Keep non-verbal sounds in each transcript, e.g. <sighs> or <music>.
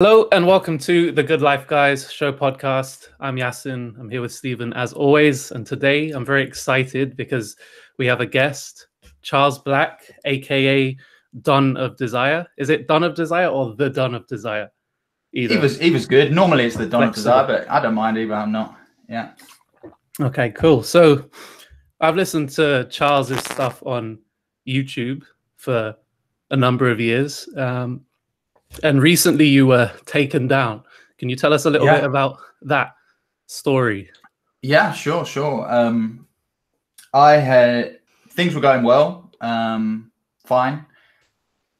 Hello and welcome to the Good Life Guys show podcast. I'm Yasin. I'm here with Stephen as always. And today I'm very excited because we have a guest, Charles Black, aka Don of Desire. Is it Don of Desire or the Don of Desire? Either. He was he was good. Normally it's the Don of Desire, but I don't mind either. I'm not. Yeah. Okay, cool. So I've listened to Charles's stuff on YouTube for a number of years. Um, and recently you were taken down. Can you tell us a little yeah. bit about that story? Yeah, sure, sure. Um, I had things were going well, um, fine,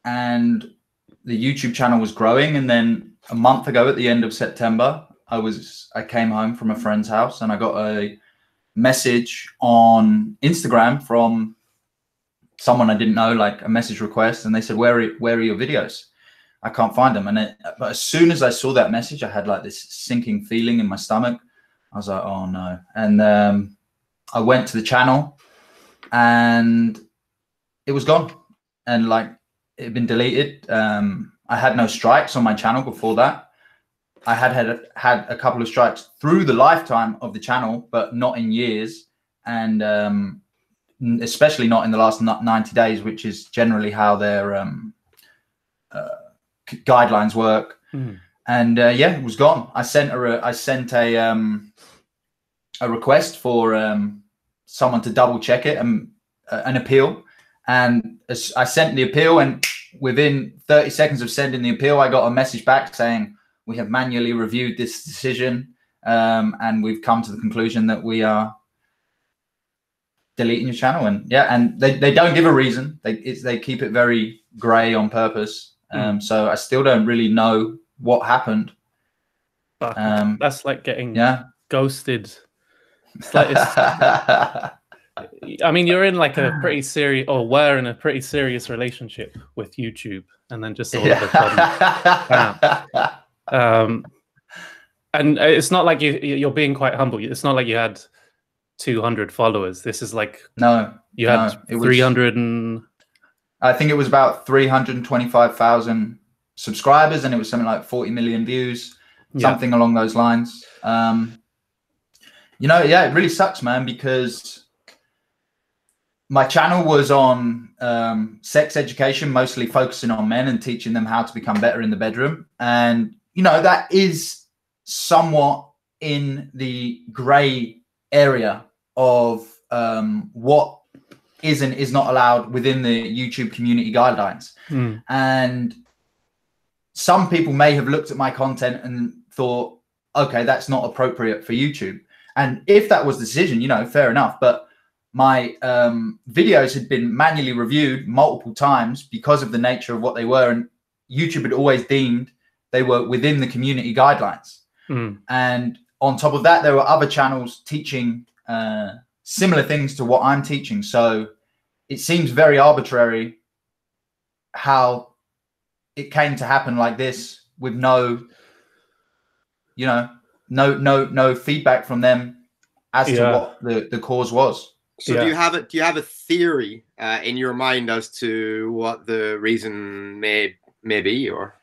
and the YouTube channel was growing. And then a month ago, at the end of September, I was I came home from a friend's house and I got a message on Instagram from someone I didn't know, like a message request, and they said, "Where are, where are your videos?" I can't find them. And it, but as soon as I saw that message, I had like this sinking feeling in my stomach. I was like, oh no. And um, I went to the channel and it was gone. And like it had been deleted. Um, I had no strikes on my channel before that. I had had had a couple of strikes through the lifetime of the channel, but not in years, and um, especially not in the last ninety days, which is generally how their um, uh, guidelines work. Mm. And uh, yeah, it was gone. I sent her. a I sent a um, a request for um, someone to double check it and uh, an appeal, and I sent the appeal, and within 30 seconds of sending the appeal, I got a message back saying we have manually reviewed this decision, um, and we've come to the conclusion that we are deleting your channel. And yeah, and they, they don't give a reason. They they keep it very grey on purpose. Hmm. Um, so I still don't really know what happened. Um, that's like getting yeah. ghosted. It's like it's, <laughs> I mean, you're in like a pretty serious, or were in a pretty serious relationship with YouTube, and then just all yeah. of a sudden, um, and it's not like you you're being quite humble. It's not like you had 200 followers. This is like no, you had no, 300 and I think it was about 325,000 subscribers and it was something like 40 million views, yeah. something along those lines. Um, you know, yeah, it really sucks, man, because my channel was on um, sex education, mostly focusing on men and teaching them how to become better in the bedroom. And, you know, that is somewhat in the gray area of um, what is and is not allowed within the YouTube community guidelines. Mm. And some people may have looked at my content and thought, okay, that's not appropriate for YouTube. And if that was the decision, you know, fair enough. But my um, videos had been manually reviewed multiple times because of the nature of what they were. And YouTube had always deemed they were within the community guidelines. Mm. And on top of that, there were other channels teaching uh, similar things to what I'm teaching. So it seems very arbitrary how it came to happen like this with no, you know, no no no feedback from them as yeah. to what the, the cause was. So yeah. do you have a do you have a theory uh, in your mind as to what the reason may may be or?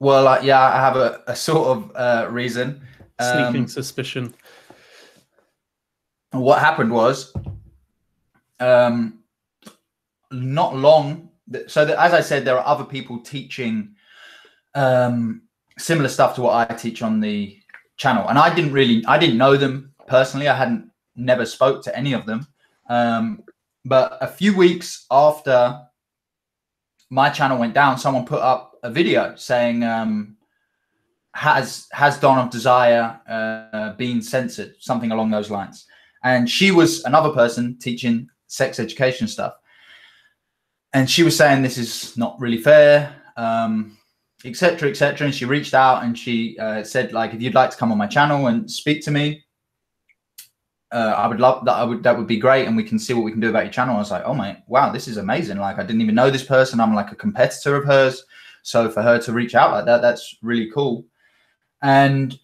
Well, uh, yeah, I have a, a sort of uh, reason. Sneaking um, what happened was um, not long so that, as i said there are other people teaching um, similar stuff to what i teach on the channel. And i didn't really i didn't know them personally. I hadn't never spoke to any of them. Um, but a few weeks after my channel went down someone put up a video saying um, has has Don of Desire uh, been censored? Something along those lines and she was another person teaching sex education stuff and she was saying this is not really fair um etc etc and she reached out and she uh, said like if you'd like to come on my channel and speak to me uh, I would love that. I would that would be great, and we can see what we can do about your channel. I was like, oh my, wow, this is amazing. Like I didn't even know this person. I'm like a competitor of hers, so for her to reach out like that, that's really cool. And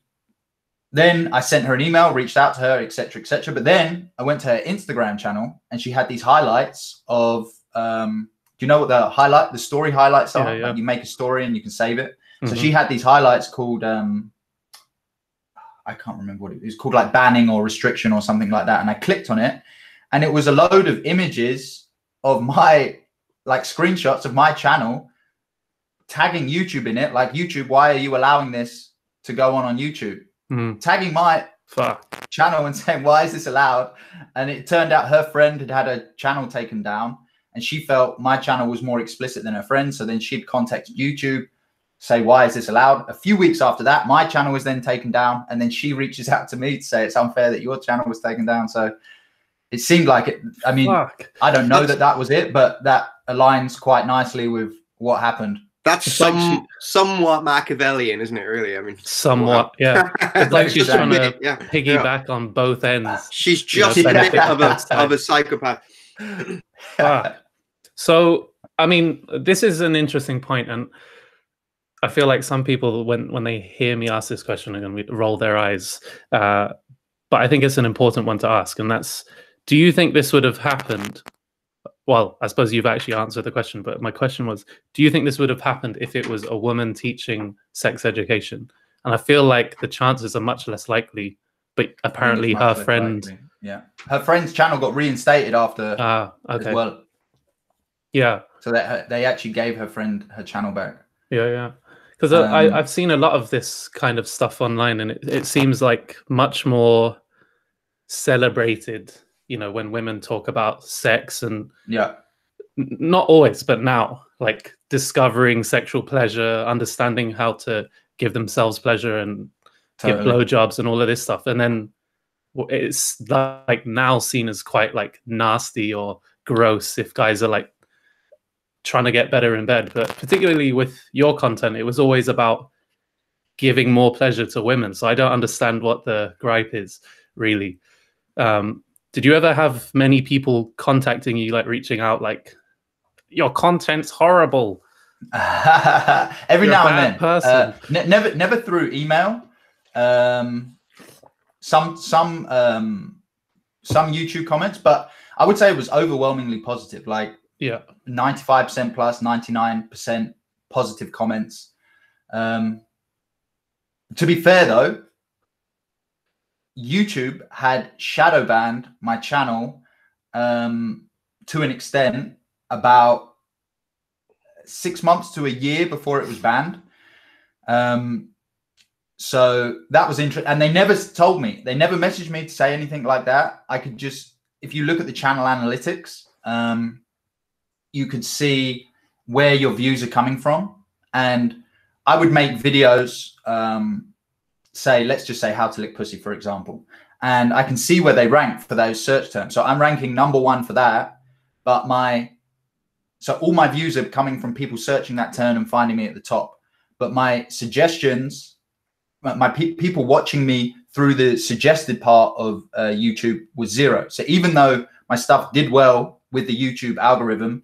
then I sent her an email, reached out to her, etc., etc. But then I went to her Instagram channel, and she had these highlights of. Um, do you know what the highlight, the story highlights are? Yeah, yeah. Like you make a story and you can save it. Mm-hmm. So she mm-hmm. had these highlights called um, I can't remember what it was called, like banning or restriction or something like that. And I clicked on it, and it was a load of images of my like screenshots of my channel, tagging YouTube in it. Like YouTube, why are you allowing this to go on on YouTube? Mm. Tagging my Fuck. channel and saying why is this allowed? And it turned out her friend had had a channel taken down, and she felt my channel was more explicit than her friend. So then she'd contact YouTube say, why is this allowed? A few weeks after that, my channel was then taken down. And then she reaches out to me to say it's unfair that your channel was taken down. So it seemed like it. I mean, Fuck. I don't know that that was it, but that aligns quite nicely with what happened. That's some, like she, somewhat Machiavellian, isn't it? Really, I mean, somewhat, <laughs> yeah. It's like she's trying to yeah. piggyback yeah. on both ends. She's just you know, a bit of a, of a psychopath. <laughs> ah. So, I mean, this is an interesting point, and I feel like some people, when when they hear me ask this question, are going to roll their eyes. Uh, but I think it's an important one to ask, and that's: Do you think this would have happened? Well, I suppose you've actually answered the question, but my question was: Do you think this would have happened if it was a woman teaching sex education? And I feel like the chances are much less likely. But apparently, her friend, likely. yeah, her friend's channel got reinstated after. Ah, uh, okay. well, yeah. So that they actually gave her friend her channel back. Yeah, yeah because um, I, I've seen a lot of this kind of stuff online, and it, it seems like much more celebrated. You know, when women talk about sex and yeah, not always, but now, like discovering sexual pleasure, understanding how to give themselves pleasure and totally. give blowjobs and all of this stuff, and then it's like now seen as quite like nasty or gross if guys are like trying to get better in bed. But particularly with your content, it was always about giving more pleasure to women. So I don't understand what the gripe is really. Um, did you ever have many people contacting you, like reaching out, like your content's horrible? <laughs> Every You're now and then, uh, ne- never, never through email. Um, some, some, um, some YouTube comments, but I would say it was overwhelmingly positive. Like yeah. 95% plus, 99% positive comments. Um, to be fair though, YouTube had shadow banned my channel um, to an extent about six months to a year before it was banned. Um, so that was interesting. And they never told me, they never messaged me to say anything like that. I could just, if you look at the channel analytics, um, you could see where your views are coming from. And I would make videos, um, say, let's just say how to lick pussy, for example. And I can see where they rank for those search terms. So I'm ranking number one for that. But my, so all my views are coming from people searching that term and finding me at the top. But my suggestions, my, pe- people watching me through the suggested part of uh, YouTube was zero. So even though my stuff did well with the YouTube algorithm,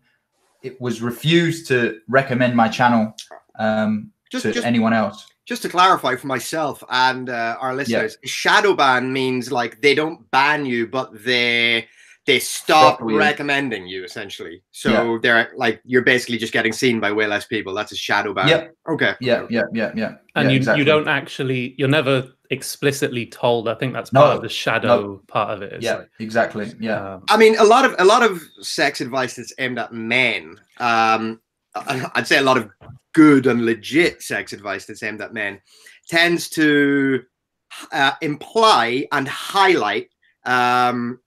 it was refused to recommend my channel um, just, to just, anyone else. Just to clarify for myself and uh, our listeners, yeah. shadow ban means like they don't ban you, but they they stop recommending you essentially. So yeah. they're like you're basically just getting seen by way less people. That's a shadow ban. Yep. Okay. Yeah. Yeah. Yeah. Yeah. And yeah, you exactly. you don't actually you're never explicitly told. I think that's part no, of the shadow no. part of it. yeah, like, exactly. Yeah. Um, I mean, a lot of a lot of sex advice that's aimed at men. Um, I'd say a lot of good and legit sex advice that's aimed at men tends to uh, imply and highlight um,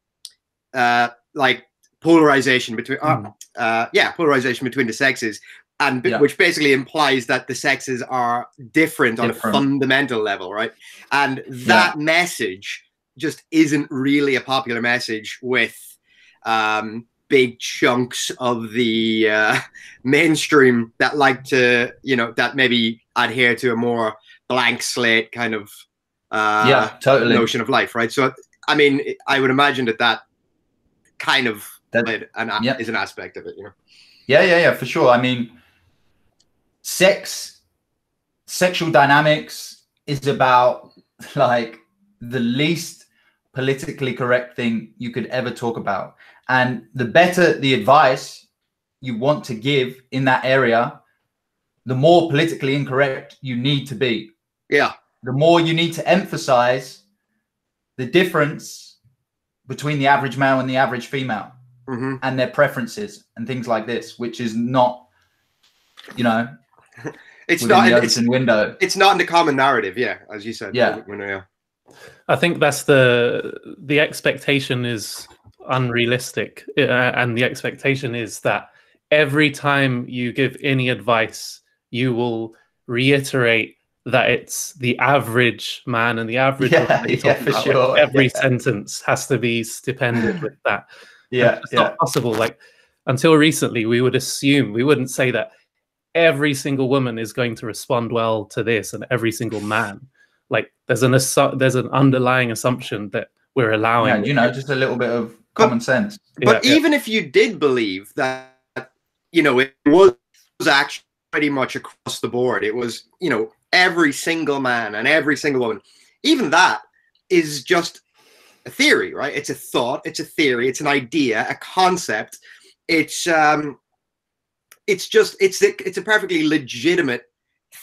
uh, like polarization between mm. uh, yeah polarization between the sexes and yeah. which basically implies that the sexes are different, different. on a fundamental level, right? And that yeah. message just isn't really a popular message with um, big chunks of the uh, <laughs> mainstream that like to, you know, that maybe adhere to a more blank slate kind of uh, yeah, totally notion of life, right? So, I mean, I would imagine that that kind of that, an, yeah. is an aspect of it, you know. Yeah, yeah, yeah, for sure. I mean, sex, sexual dynamics is about <laughs> like the least politically correct thing you could ever talk about. And the better the advice you want to give in that area, the more politically incorrect you need to be. Yeah. The more you need to emphasize the difference between the average male and the average female mm-hmm. and their preferences and things like this, which is not, you know, <laughs> it's not the it's, window. It's not in the common narrative, yeah, as you said. Yeah. yeah. I think that's the the expectation is unrealistic, uh, and the expectation is that every time you give any advice, you will reiterate that it's the average man and the average yeah, yeah for about. sure. Like every yeah. sentence has to be stipended with that. <laughs> Yeah, it's yeah. not possible. Like until recently, we would assume we wouldn't say that every single woman is going to respond well to this, and every single man. Like there's an assu- there's an underlying assumption that we're allowing. Yeah, you know, just a little bit of common sense. But yeah, even if you did believe that, you know, it was was actually pretty much across the board. It was, you know, every single man and every single woman. Even that is just a theory, right? It's a thought, it's a theory, it's an idea, a concept. It's um it's just it's a, it's a perfectly legitimate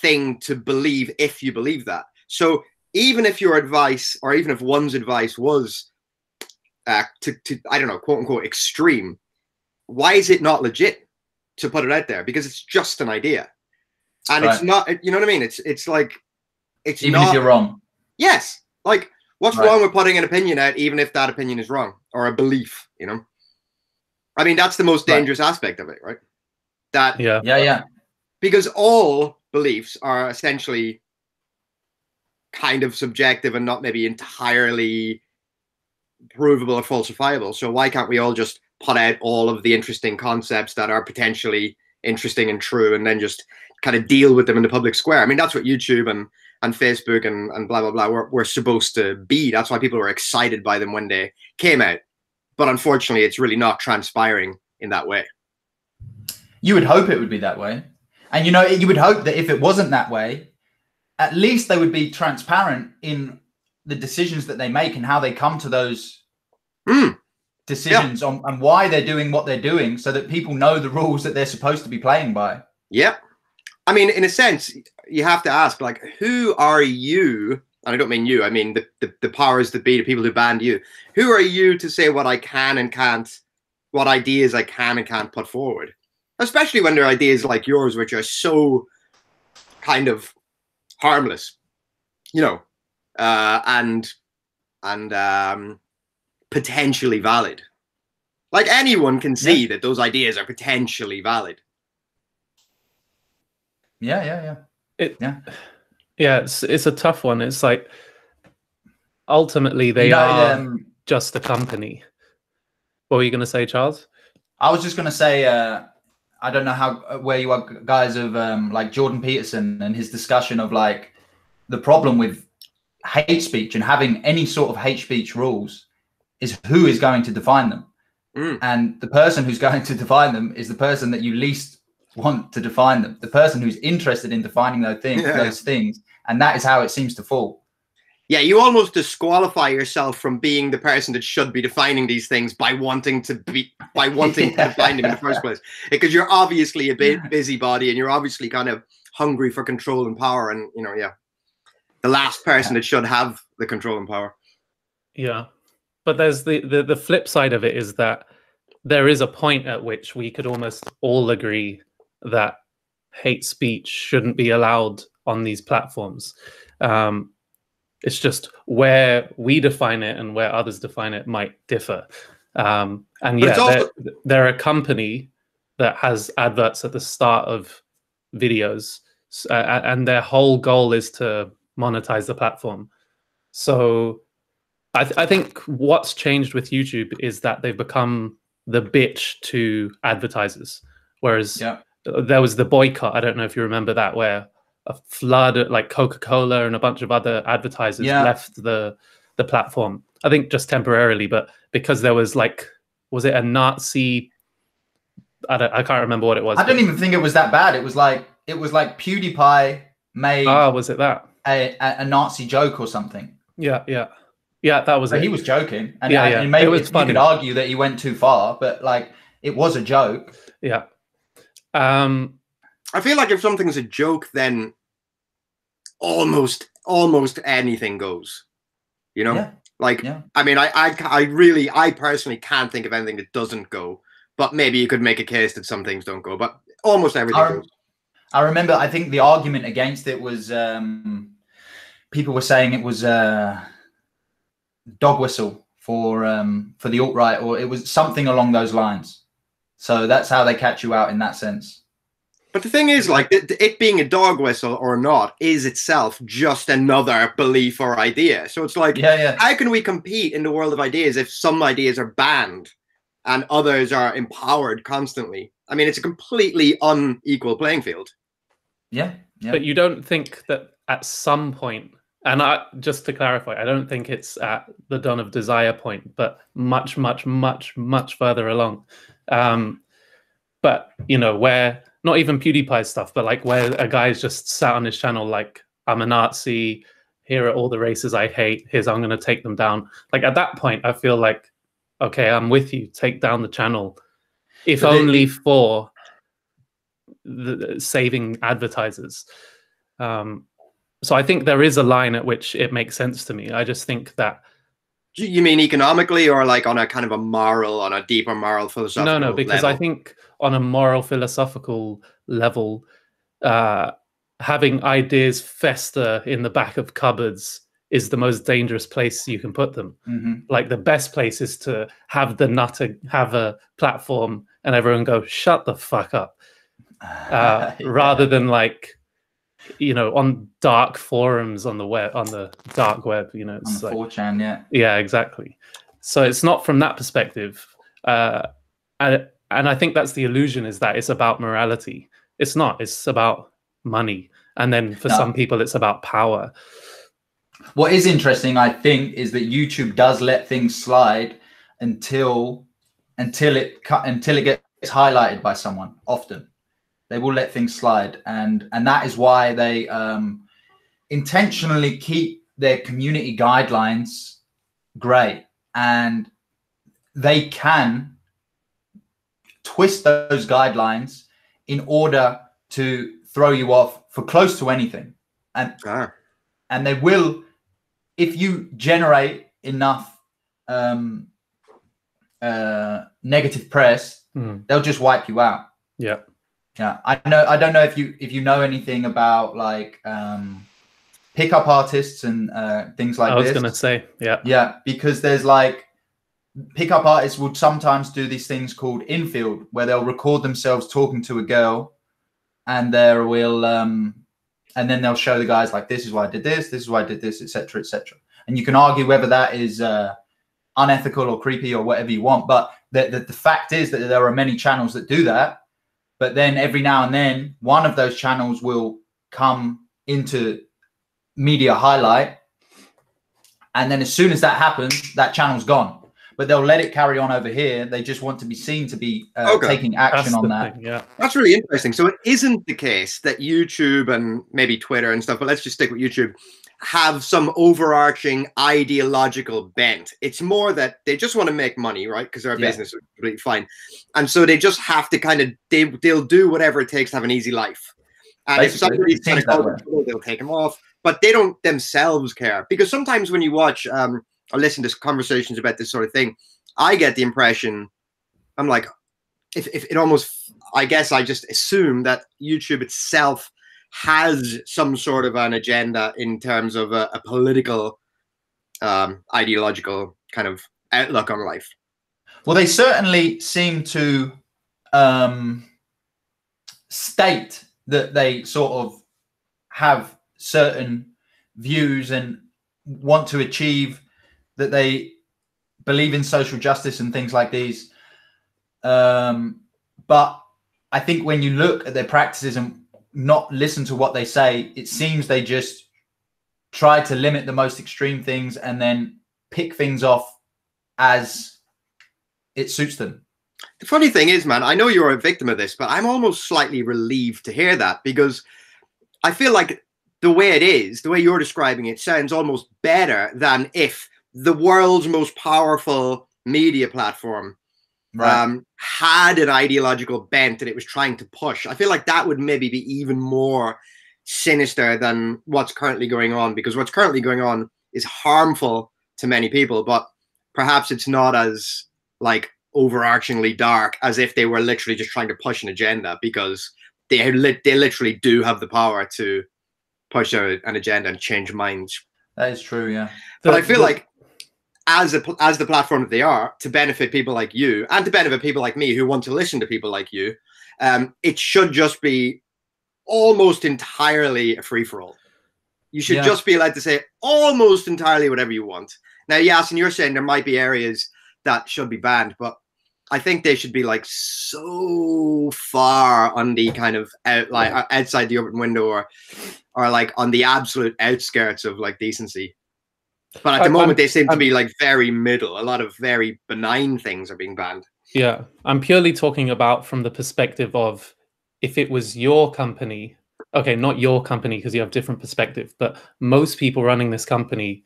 thing to believe if you believe that. So even if your advice or even if one's advice was uh, to, to I don't know, quote unquote extreme, why is it not legit? to put it out there because it's just an idea, and right. it's not. You know what I mean? It's it's like it's even not, if you're wrong. Yes, like what's right. wrong with putting an opinion out, even if that opinion is wrong or a belief? You know, I mean that's the most dangerous right. aspect of it, right? That yeah, yeah, yeah. Because all beliefs are essentially kind of subjective and not maybe entirely provable or falsifiable. So why can't we all just put out all of the interesting concepts that are potentially interesting and true and then just kind of deal with them in the public square. I mean, that's what YouTube and, and Facebook and, and blah, blah, blah were, were supposed to be. That's why people were excited by them when they came out. But unfortunately, it's really not transpiring in that way. You would hope it would be that way. And, you know, you would hope that if it wasn't that way, at least they would be transparent in the decisions that they make and how they come to those mm decisions on and why they're doing what they're doing so that people know the rules that they're supposed to be playing by. Yeah. I mean, in a sense, you have to ask, like, who are you? And I don't mean you, I mean the, the, the powers that be, the people who banned you. Who are you to say what I can and can't, what ideas I can and can't put forward? Especially when there are ideas like yours, which are so kind of harmless, you know, uh, and and um, potentially valid. Like anyone can see yeah. that those ideas are potentially valid. Yeah, yeah, yeah. It, yeah. Yeah, it's it's a tough one. It's like ultimately they you know, are um, just a company. What were you going to say, Charles? I was just going to say, uh, I don't know how uh, where you are guys of um, like Jordan Peterson and his discussion of like the problem with hate speech and having any sort of hate speech rules is who is going to define them. Mm. And the person who's going to define them is the person that you least want to define them. The person who's interested in defining those things, yeah. those things, and that is how it seems to fall. Yeah, you almost disqualify yourself from being the person that should be defining these things by wanting to be by wanting yeah. to define them in the first place. <laughs> Because you're obviously a bit busybody and you're obviously kind of hungry for control and power. And you know, yeah, the last person that should have the control and power. Yeah, but there's the, the the flip side of it is that there is a point at which we could almost all agree that hate speech shouldn't be allowed on these platforms. Um, it's just where we define it and where others define it might differ. Um, and yeah, also- they're, they're, a company that has adverts at the start of videos, uh, and their whole goal is to monetize the platform. So I, th- I think what's changed with YouTube is that they've become the bitch to advertisers. Whereas yeah. there was the boycott. I don't know if you remember that, where a flood, like Coca Cola and a bunch of other advertisers, yeah. left the the platform. I think just temporarily, but because there was like, was it a Nazi? I don't, I can't remember what it was. I don't even think it was that bad. It was like it was like PewDiePie made. Ah, was it that a, a, a Nazi joke or something? Yeah, yeah. Yeah, that was but it. He was joking, and yeah, yeah. maybe it was you could argue that he went too far, but like it was a joke. Yeah. Um, I feel like if something's a joke, then almost almost anything goes. You know, Yeah. like Yeah. I mean, I, I I really I personally can't think of anything that doesn't go. But maybe you could make a case that some things don't go. But almost everything I, goes. I remember. I think the argument against it was um, people were saying it was a dog whistle for um, for the alt right, or it was something along those lines. So that's how they catch you out in that sense. But the thing is, like, it, it being a dog whistle or not is itself just another belief or idea. So it's like, Yeah, yeah. how can we compete in the world of ideas if some ideas are banned and others are empowered constantly? I mean, it's a completely unequal playing field. Yeah, yeah. But you don't think that at some point, and I just to clarify, I don't think it's at the Don of Desire point, but much, much, much, much further along. Um, but you know, where not even PewDiePie stuff, but like where a guy's just sat on his channel like I'm a Nazi. Here are all the races I hate. Here's I'm going to take them down. Like at that point, I feel like, okay, I'm with you. Take down the channel, if But only for the, the- saving advertisers. Um, so I think there is a line at which it makes sense to me. I just think that You mean economically or like on a kind of a moral, on a deeper moral philosophical no, no, because I think on a moral philosophical level, uh, having ideas fester in the back of cupboards is the most dangerous place you can put them. hmm Like the best place is to have the nutter have a platform and everyone go shut the fuck up, <laughs> uh, rather than like you know on dark forums on the web on the dark web. You know, on it's the like 4chan, yeah. yeah, exactly. So it's not from that perspective, uh, and and I think that's the illusion is that it's about morality. It's not. It's about money, and then for No. some people, it's about power. What is interesting, I think, is that YouTube does let things slide until until it until it gets highlighted by someone. Often, they will let things slide, and and that is why they um, intentionally keep their community guidelines grey, and they can twist those guidelines in order to throw you off for close to anything, and Ah, and they will if you generate enough um, uh, negative press Hmm. they'll just wipe you out. Yeah. Yeah i know i don't know if you if you know anything about like um pickup artists and uh things like that. I was this gonna say, yeah, yeah, because there's like pickup artists would sometimes do these things called infield, where they'll record themselves talking to a girl, and there will um, and then they'll show the guys like, this is why I did this, this is why I did this, etc., etc. And you can argue whether that is uh, unethical or creepy or whatever you want, but the, the the fact is that there are many channels that do that. But then every now and then, one of those channels will come into media highlight and then as soon as that happens, that channel's gone. But they'll let it carry on over here. They just want to be seen to be uh, Okay. taking action the on that. thing. Yeah, that's really interesting. So it isn't the case that YouTube and maybe Twitter and stuff, but let's just stick with YouTube, have some overarching ideological bent. It's more that they just want to make money, right? Because they're a Yeah. business, is completely fine. And so they just have to kind of they they'll do whatever it takes to have an easy life. And if Basically, somebody's it kind of they'll take them off. But they don't themselves care because sometimes when you watch um, or listen to conversations about this sort of thing, I get the impression I'm like, if, if it almost, I guess I just assume that YouTube itself has some sort of an agenda in terms of a, a political, um, ideological kind of outlook on life. Well, they certainly seem to um, state that they sort of have certain views and want to achieve that they believe in social justice and things like these. Um, but I think when you look at their practices and not listen to what they say, it seems they just try to limit the most extreme things and then pick things off as it suits them. The funny thing is, man, I know you're a victim of this, but I'm almost slightly relieved to hear that because I feel like the way it is, the way you're describing it, sounds almost better than if the world's most powerful media platform right. um, had an ideological bent that it was trying to push. I feel like that would maybe be even more sinister than what's currently going on because what's currently going on is harmful to many people, but perhaps it's not as like overarchingly dark as if they were literally just trying to push an agenda because they li- they literally do have the power to push a, an agenda and change minds. That is true, yeah. But I feel the, like as a as the platform that they are to benefit people like you and to benefit people like me who want to listen to people like you, um, it should just be almost entirely a free for all. You should yeah. just be allowed to say almost entirely whatever you want. Now, yes, and you're saying there might be areas that should be banned, but I think they should be like so far on the kind of out, like outside the open window or or like on the absolute outskirts of like decency. But at the I, moment, I'm, they seem I'm, to be like very middle. A lot of very benign things are being banned. Yeah, I'm purely talking about from the perspective of if it was your company. Okay, not your company because you have different perspective, but most people running this company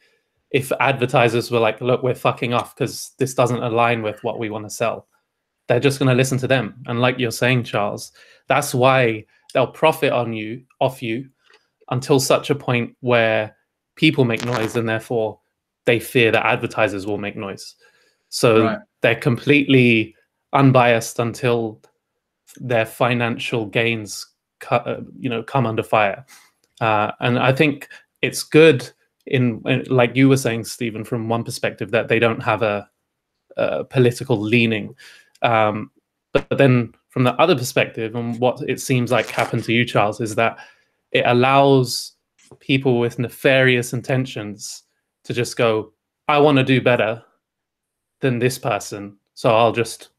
if advertisers were like, look, we're fucking off because this doesn't align with what we want to sell, they're just going to listen to them. And like you're saying, Charles, that's why they'll profit on you, off you, until such a point where people make noise and therefore they fear that advertisers will make noise. So right. they're completely unbiased until their financial gains, uh, you know, come under fire. Uh, and I think it's good in, in, like you were saying, Stephen, from one perspective that they don't have a, a political leaning, um, but, but then from the other perspective, and what it seems like happened to you, Charles, is that it allows people with nefarious intentions to just go, I want to do better than this person, so I'll just,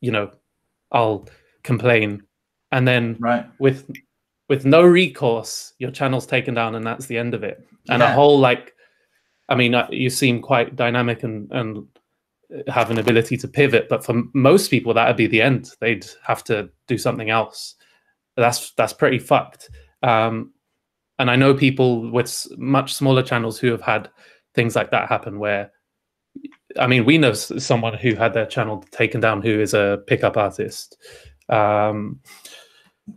you know, I'll complain, and then right. with with no recourse, your channel's taken down, and that's the end of it. And yeah. a whole like, I mean, uh, you seem quite dynamic and and have an ability to pivot, but for most people, that would be the end. They'd have to do something else. That's that's pretty fucked. Um, and I know people with much smaller channels who have had things like that happen. Where, I mean, we know someone who had their channel taken down who is a pickup artist. Um,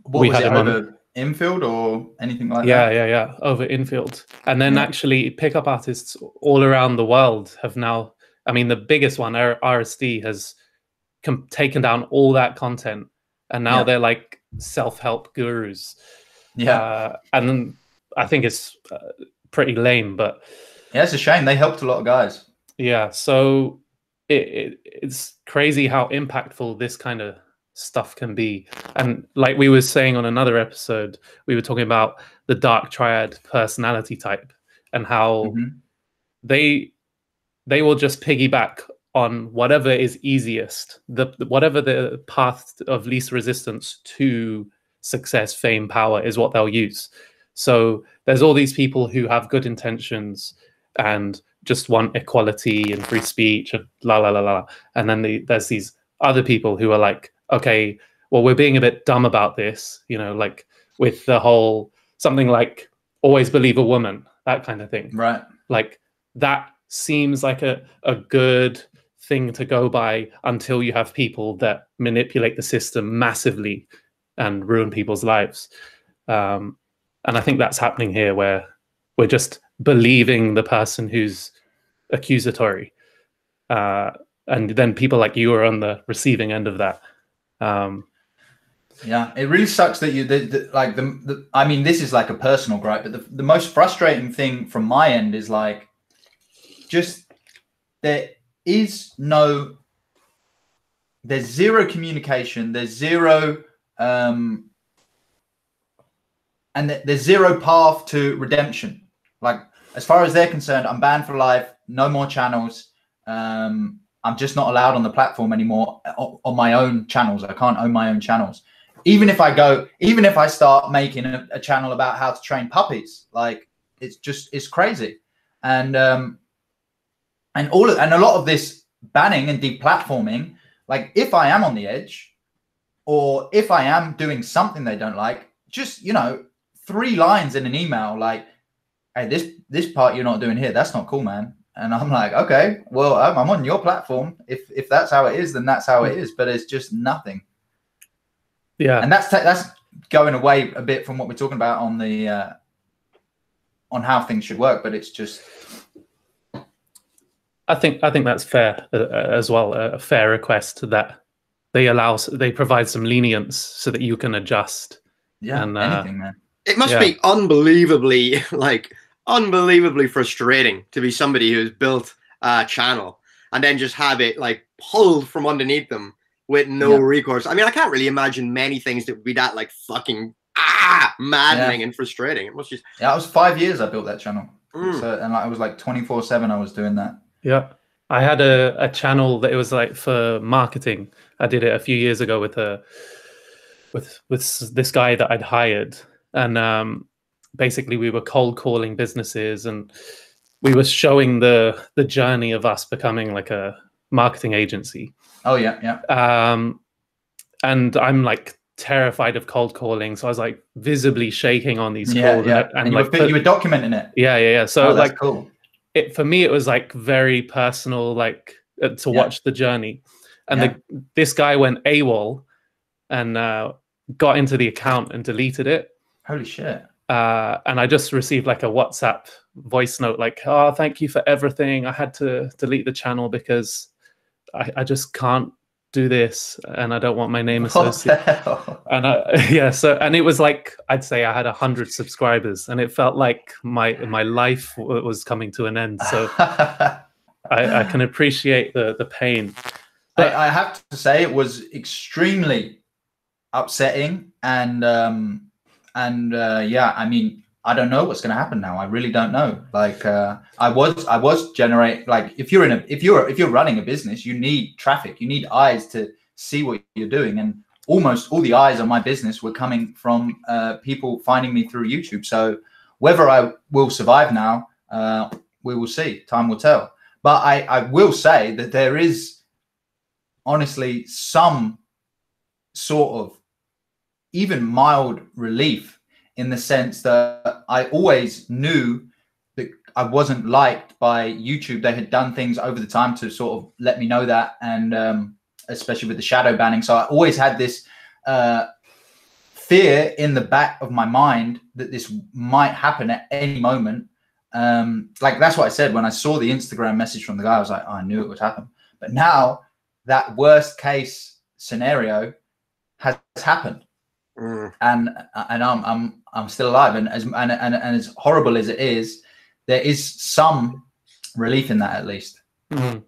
what we had him on infield or anything like yeah, that? Yeah, yeah, yeah. Over infield. And then yeah. actually pickup artists all around the world have now, I mean, the biggest one, RSD, has com- taken down all that content. And now yeah. they're like self help gurus. Yeah. Uh, and I think it's uh, pretty lame, but. Yeah, it's a shame. They helped a lot of guys. Yeah. So it, it it's crazy how impactful this kind of stuff can be. And like we were saying on another episode, we were talking about the dark triad personality type and how mm-hmm. they they will just piggyback on whatever is easiest, the whatever the path of least resistance to success, fame, power is what they'll use. So there's all these people who have good intentions and just want equality and free speech and la la la la. And then the, there's these other people who are like, okay, well, we're being a bit dumb about this, you know, like with the whole something like always believe a woman, that kind of thing. Right. Like that seems like a, a good thing to go by until you have people that manipulate the system massively and ruin people's lives. Um, and I think that's happening here where we're just believing the person who's accusatory. Uh, and then people like you are on the receiving end of that. Um, yeah, it really sucks that you the, the, like the, the. I mean, this is like a personal gripe, but the, the most frustrating thing from my end is like, just there is no, there's zero communication, there's zero, um, and there's zero path to redemption. Like as far as they're concerned, I'm banned for life, no more channels. Um, I'm just not allowed on the platform anymore on my own channels. I can't own my own channels. Even if I go, even if I start making a, a channel about how to train puppies, like it's just it's crazy. And um and all of, and a lot of this banning and deplatforming, like if I am on the edge or if I am doing something they don't like, just you know, three lines in an email like, hey, this this part you're not doing here, that's not cool, man And I'm like, okay, well, I'm, I'm on your platform. If if that's how it is, then that's how it is. But it's just nothing. Yeah, and that's that's going away a bit from what we're talking about on the uh, on how things should work. But it's just. I think I think that's fair uh, uh as well. A fair request that they allow they provide some lenience so that you can adjust. Yeah, and, uh, anything, man. It must yeah. be unbelievably <laughs> like unbelievably frustrating to be somebody who's built a channel and then just have it like pulled from underneath them with no yeah. recourse. I mean, I can't really imagine many things that would be that like fucking ah maddening yeah. and frustrating. It must just yeah. It was five years I built that channel, mm. so, and I was like twenty four seven. I was doing that. Yeah, I had a a channel that it was like for marketing. I did it a few years ago with a with with this guy that I'd hired, and um, basically we were cold calling businesses and we were showing the the journey of us becoming like a marketing agency. Oh yeah, yeah. Um, and I'm like terrified of cold calling, so I was like visibly shaking on these yeah, calls. Yeah, and, and you, like, were, put, you were documenting it. Yeah, yeah, yeah. So oh, like, cool. It for me, it was like very personal, like uh, to yeah. watch the journey. And yeah. the, this guy went AWOL and uh, got into the account and deleted it. Holy shit! uh, and I just received like a WhatsApp voice note, like, "Oh, thank you for everything. I had to delete the channel because I, I just can't do this, and I don't want my name <laughs> associated." And I, <laughs> yeah, so and it was like I'd say I had a hundred subscribers, and it felt like my my life was coming to an end. So <laughs> I, I, can appreciate the the pain. But I, I have to say, it was extremely upsetting and. um and uh, yeah, I mean, I don't know what's going to happen now. I really don't know. Like uh, I was, I was generate like if you're in a if you're if you're running a business, you need traffic, you need eyes to see what you're doing, and almost all the eyes on my business were coming from uh, people finding me through YouTube. So whether I will survive now, uh, we will see. Time will tell. But I, I will say that there is honestly some sort of even mild relief in the sense that I always knew that I wasn't liked by YouTube. They had done things over the time to sort of let me know that, and um, especially with the shadow banning. So I always had this uh, fear in the back of my mind that this might happen at any moment. Um, like that's what I said when I saw the Instagram message from the guy. I was like, oh, I knew it would happen. But now that worst case scenario has happened Mm. And and I'm I'm I'm still alive. And as and, and and as horrible as it is, there is some relief in that at least. Mm.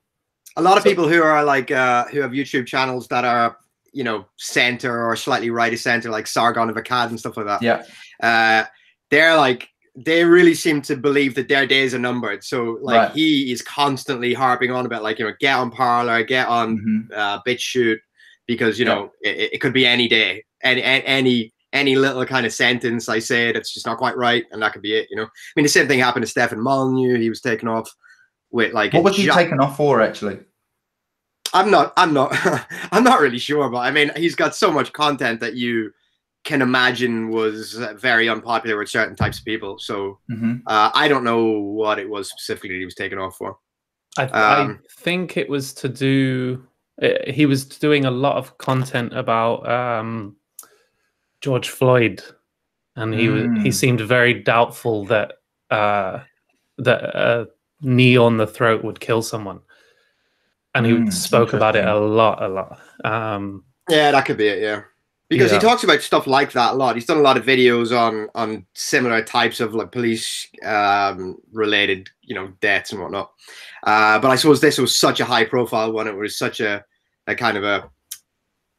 A lot of people who are like uh, who have YouTube channels that are you know center or slightly right of center, like Sargon of Akkad and stuff like that. Yeah, uh, they're like they really seem to believe that their days are numbered. So like right. he is constantly harping on about like you know get on Parler, get on mm-hmm. uh, BitChute because you yeah. know it, it, could be any day any any any little kind of sentence I say that's just not quite right, and that could be it. You know, I mean, the same thing happened to Stefan Molyneux. He was taken off with like what was he taken off for actually? I'm not. I'm not. <laughs> I'm not really sure, but I mean, he's got so much content that you can imagine was very unpopular with certain types of people. So mm-hmm. uh, I don't know what it was specifically he was taken off for. I, um, I think it was to do. Uh, he was doing a lot of content about um, George Floyd, and he mm. he seemed very doubtful that uh, that a knee on the throat would kill someone, and he mm, spoke about it a lot, a lot. Um, yeah, that could be it. Yeah, because yeah. he talks about stuff like that a lot. He's done a lot of videos on on similar types of like police um, related, you know, deaths and whatnot. Uh, but I suppose this was such a high profile one. It was such a, a kind of a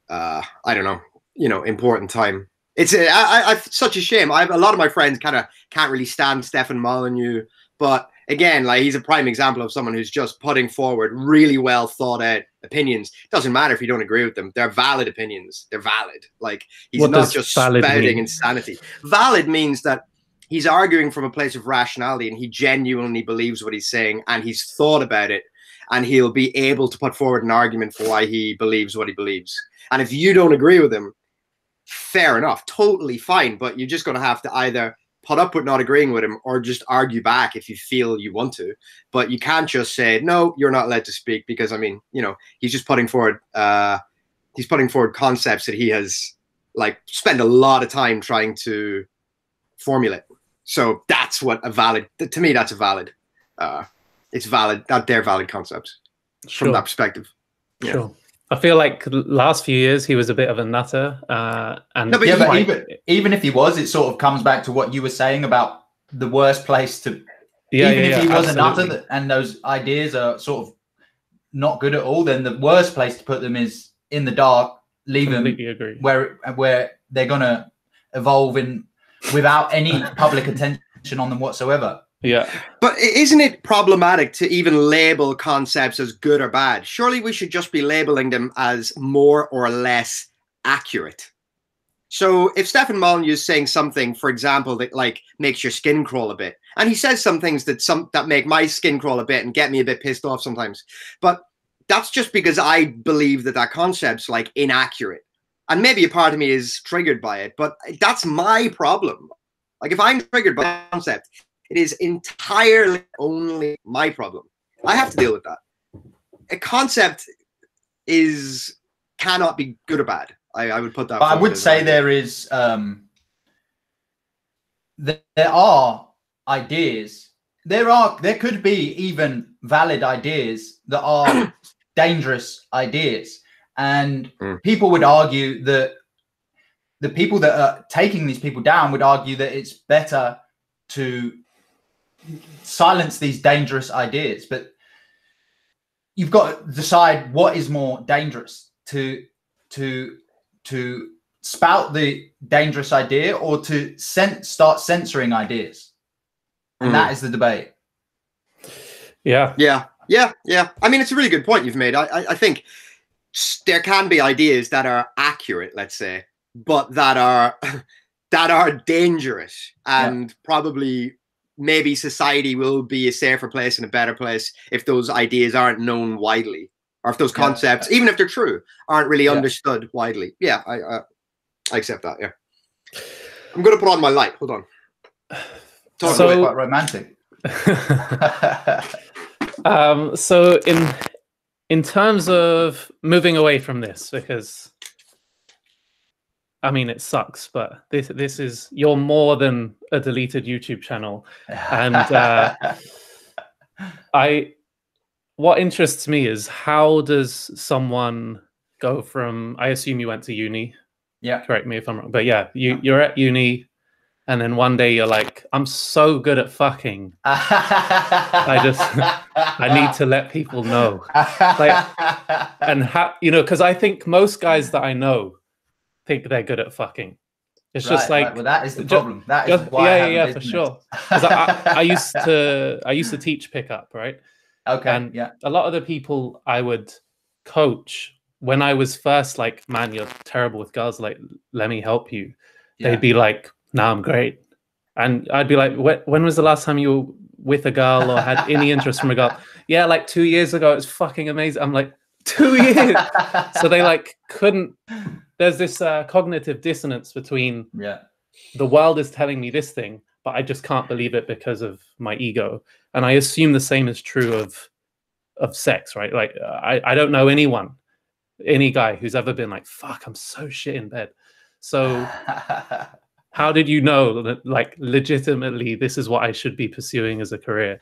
uh, I don't know, you know, important time. It's a, I, I, such a shame. I have a lot of my friends kind of can't really stand Stefan Molyneux, but again, like he's a prime example of someone who's just putting forward really well thought out opinions. Doesn't matter if you don't agree with them; they're valid opinions. They're valid. Like he's what not just spouting mean? insanity. Valid means that he's arguing from a place of rationality, and he genuinely believes what he's saying, and he's thought about it, and he'll be able to put forward an argument for why he believes what he believes. And if you don't agree with him, fair enough, totally fine. But you're just going to have to either put up with not agreeing with him or just argue back if you feel you want to. But you can't just say, no, you're not allowed to speak because I mean, you know, he's just putting forward uh he's putting forward concepts that he has like spent a lot of time trying to formulate. So that's what a valid to me that's a valid uh it's valid that they're valid concepts sure. from that perspective. Yeah. Sure. I feel like last few years he was a bit of a nutter, uh, and no, but, yeah, but even, even if he was, it sort of comes back to what you were saying about the worst place to. Yeah, even yeah, if he yeah, was absolutely. a nutter and those ideas are sort of not good at all, then the worst place to put them is in the dark. Leave Completely them agree. where where they're gonna evolve in without any public attention on them whatsoever. Yeah. But isn't it problematic to even label concepts as good or bad? Surely we should just be labeling them as more or less accurate. So if Stefan Molyneux is saying something, for example, that like makes your skin crawl a bit, and he says some things that some that make my skin crawl a bit and get me a bit pissed off sometimes, but that's just because I believe that that concept's like inaccurate, and maybe a part of me is triggered by it, but that's my problem. Like if I'm triggered by a concept, it is entirely only my problem. I have to deal with that. A concept is cannot be good or bad. I, I would put that. I would say there is um, there are ideas. There are there could be even valid ideas that are <coughs> dangerous ideas, and mm. people would argue that the people that are taking these people down would argue that it's better to silence these dangerous ideas, but you've got to decide what is more dangerous to to to spout the dangerous idea or to sen- start censoring ideas, and mm. that is the debate. Yeah, yeah, yeah, yeah. I mean, it's a really good point you've made. I, I, I think there can be ideas that are accurate, let's say, but that are <laughs> that are dangerous and yeah. probably maybe society will be a safer place and a better place if those ideas aren't known widely or if those concepts yeah. even if they're true aren't really yeah. understood widely yeah I, I, I accept that yeah i'm gonna put on my light hold on <sighs> Talk so quite romantic <laughs> um so in in terms of moving away from this because I mean, it sucks, but this this is you're more than a deleted YouTube channel, and uh, <laughs> I what interests me is how does someone go from? I assume you went to uni. Yeah. Correct me if I'm wrong, but yeah, you you're at uni, and then one day you're like, I'm so good at fucking. I just I need to let people know, <laughs> like, and how you know, because I think most guys that I know think they're good at fucking. It's right, just like right. well, that is the problem. Just, that is just, why yeah, yeah, yeah, for sure. I, <laughs> I, used to, I used to teach pickup, right? Okay. And yeah, a lot of the people I would coach when I was first like, man, you're terrible with girls. Like, let me help you. Yeah. They'd be like, "No, nah, I'm great," and I'd be like, "When was the last time you were with a girl or had any interest from a girl?" <laughs> Yeah, like two years ago. It's fucking amazing. I'm like, two years. <laughs> so they like couldn't there's this uh, cognitive dissonance between yeah. the world is telling me this thing but i just can't believe it because of my ego. And i assume the same is true of of sex right? Like i i don't know anyone any guy who's ever been like fuck i'm so shit in bed. So <laughs> how did you know that like legitimately this is what i should be pursuing as a career?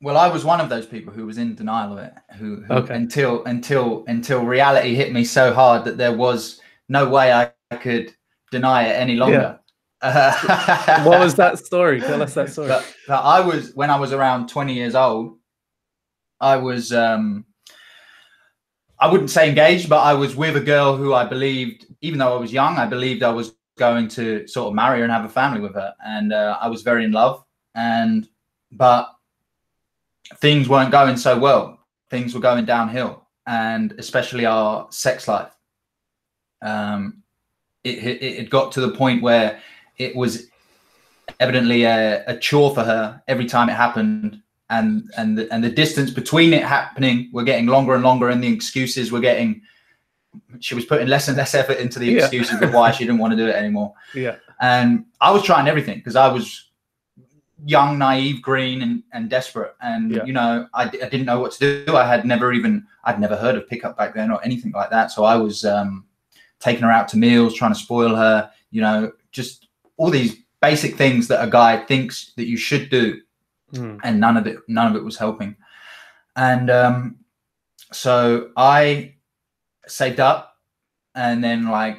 Well i was one of those people who was in denial of it who, who okay. until until until reality hit me so hard that there was no way I could deny it any longer. Yeah. <laughs> what was that story? Tell us that story. But, but, I was when I was around 20 years old, I was um I wouldn't say engaged, but I was with a girl who I believed, even though I was young, I believed I was going to sort of marry her and have a family with her. And uh, I was very in love. And but things weren't going so well. Things were going downhill, and especially our sex life um, it, it, it got to the point where it was evidently a, a, chore for her every time it happened and and the, and the distance between it happening were getting longer and longer and the excuses were getting she was putting less and less effort into the excuses yeah. of why she didn't want to do it anymore <laughs> yeah and i was trying everything because i was young, naive, green, and, and desperate. And yeah. you know, I, I didn't know what to do. I had never even I'd never heard of pickup back then or anything like that. So I was um, taking her out to meals, trying to spoil her. You know, just all these basic things that a guy thinks that you should do, mm. and none of it none of it was helping. And um, so I saved up, and then like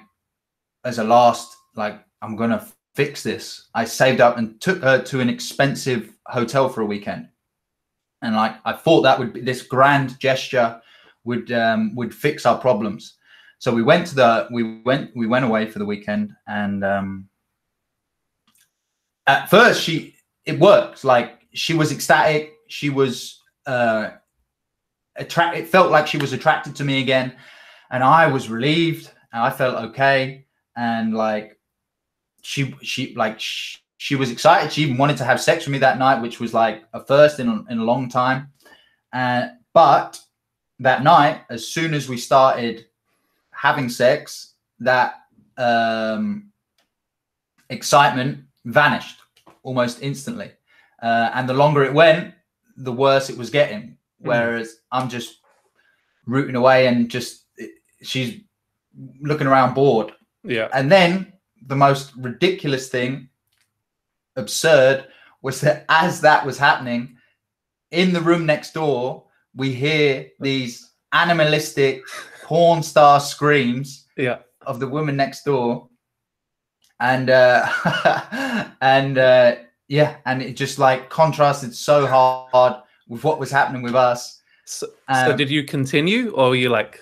as a last, like I'm gonna fix this. I saved up and took her to an expensive hotel for a weekend. And like I thought that would be this grand gesture would um, would fix our problems. So we went to the we went we went away for the weekend and um, at first she it worked like she was ecstatic she was uh attract it felt like she was attracted to me again and I was relieved and I felt okay and like she she like she, she was excited. She even wanted to have sex with me that night, which was like a first in a, in a long time. Uh, but that night, as soon as we started having sex, that um, excitement vanished almost instantly. Uh, and the longer it went, the worse it was getting. Mm. Whereas I'm just rooting away and just she's looking around bored. Yeah. And then the most ridiculous thing, absurd, was that as that was happening, in the room next door, we hear these animalistic porn star screams yeah. of the woman next door. And uh <laughs> and uh yeah, and it just like contrasted so hard with what was happening with us. So, um, so did you continue or were you like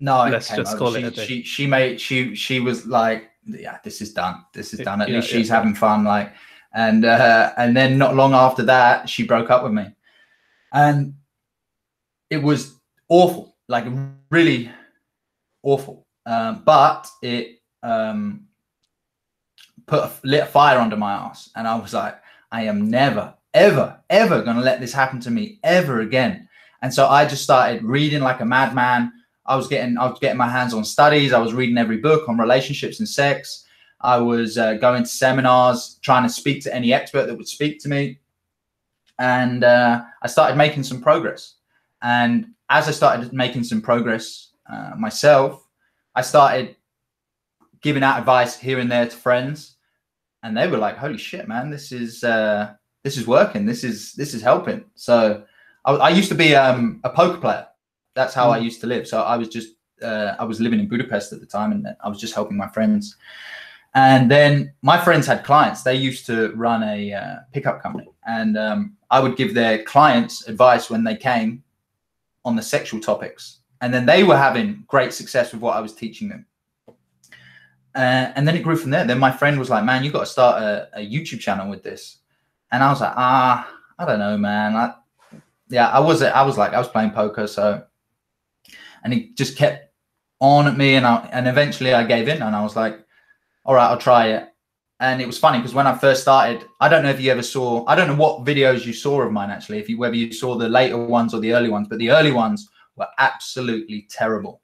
no let's just call she, it she she made she she was like yeah, this is done. This is done. At yeah, least she's yeah. having fun. Like, and uh, and then not long after that, she broke up with me, and it was awful. Like really awful. Um, but it um, put a, lit a fire under my ass, and I was like, I am never, ever, ever going to let this happen to me ever again. And so I just started reading like a madman I was getting I was getting my hands on studies. I was reading every book on relationships and sex. I was uh, going to seminars, trying to speak to any expert that would speak to me, and uh, I started making some progress. And as I started making some progress uh, myself, I started giving out advice here and there to friends, and they were like, "Holy shit, man! This is uh, this is working. This is this is helping." So I, I used to be um, a poker player that's how mm. I used to live. So I was just uh, I was living in Budapest at the time, and I was just helping my friends. And then my friends had clients. They used to run a uh, pickup company, and um, I would give their clients advice when they came on the sexual topics. And then they were having great success with what I was teaching them. Uh, and then it grew from there. Then my friend was like, "Man, you got to start a, a, YouTube channel with this." And I was like, "Ah, I don't know, man. I, yeah, I was I was like I was playing poker, so and he just kept on at me and I, and eventually I gave in and I was like all right I'll try it and it was funny because when I first started I don't know if you ever saw I don't know what videos you saw of mine actually if you whether you saw the later ones or the early ones but the early ones were absolutely terrible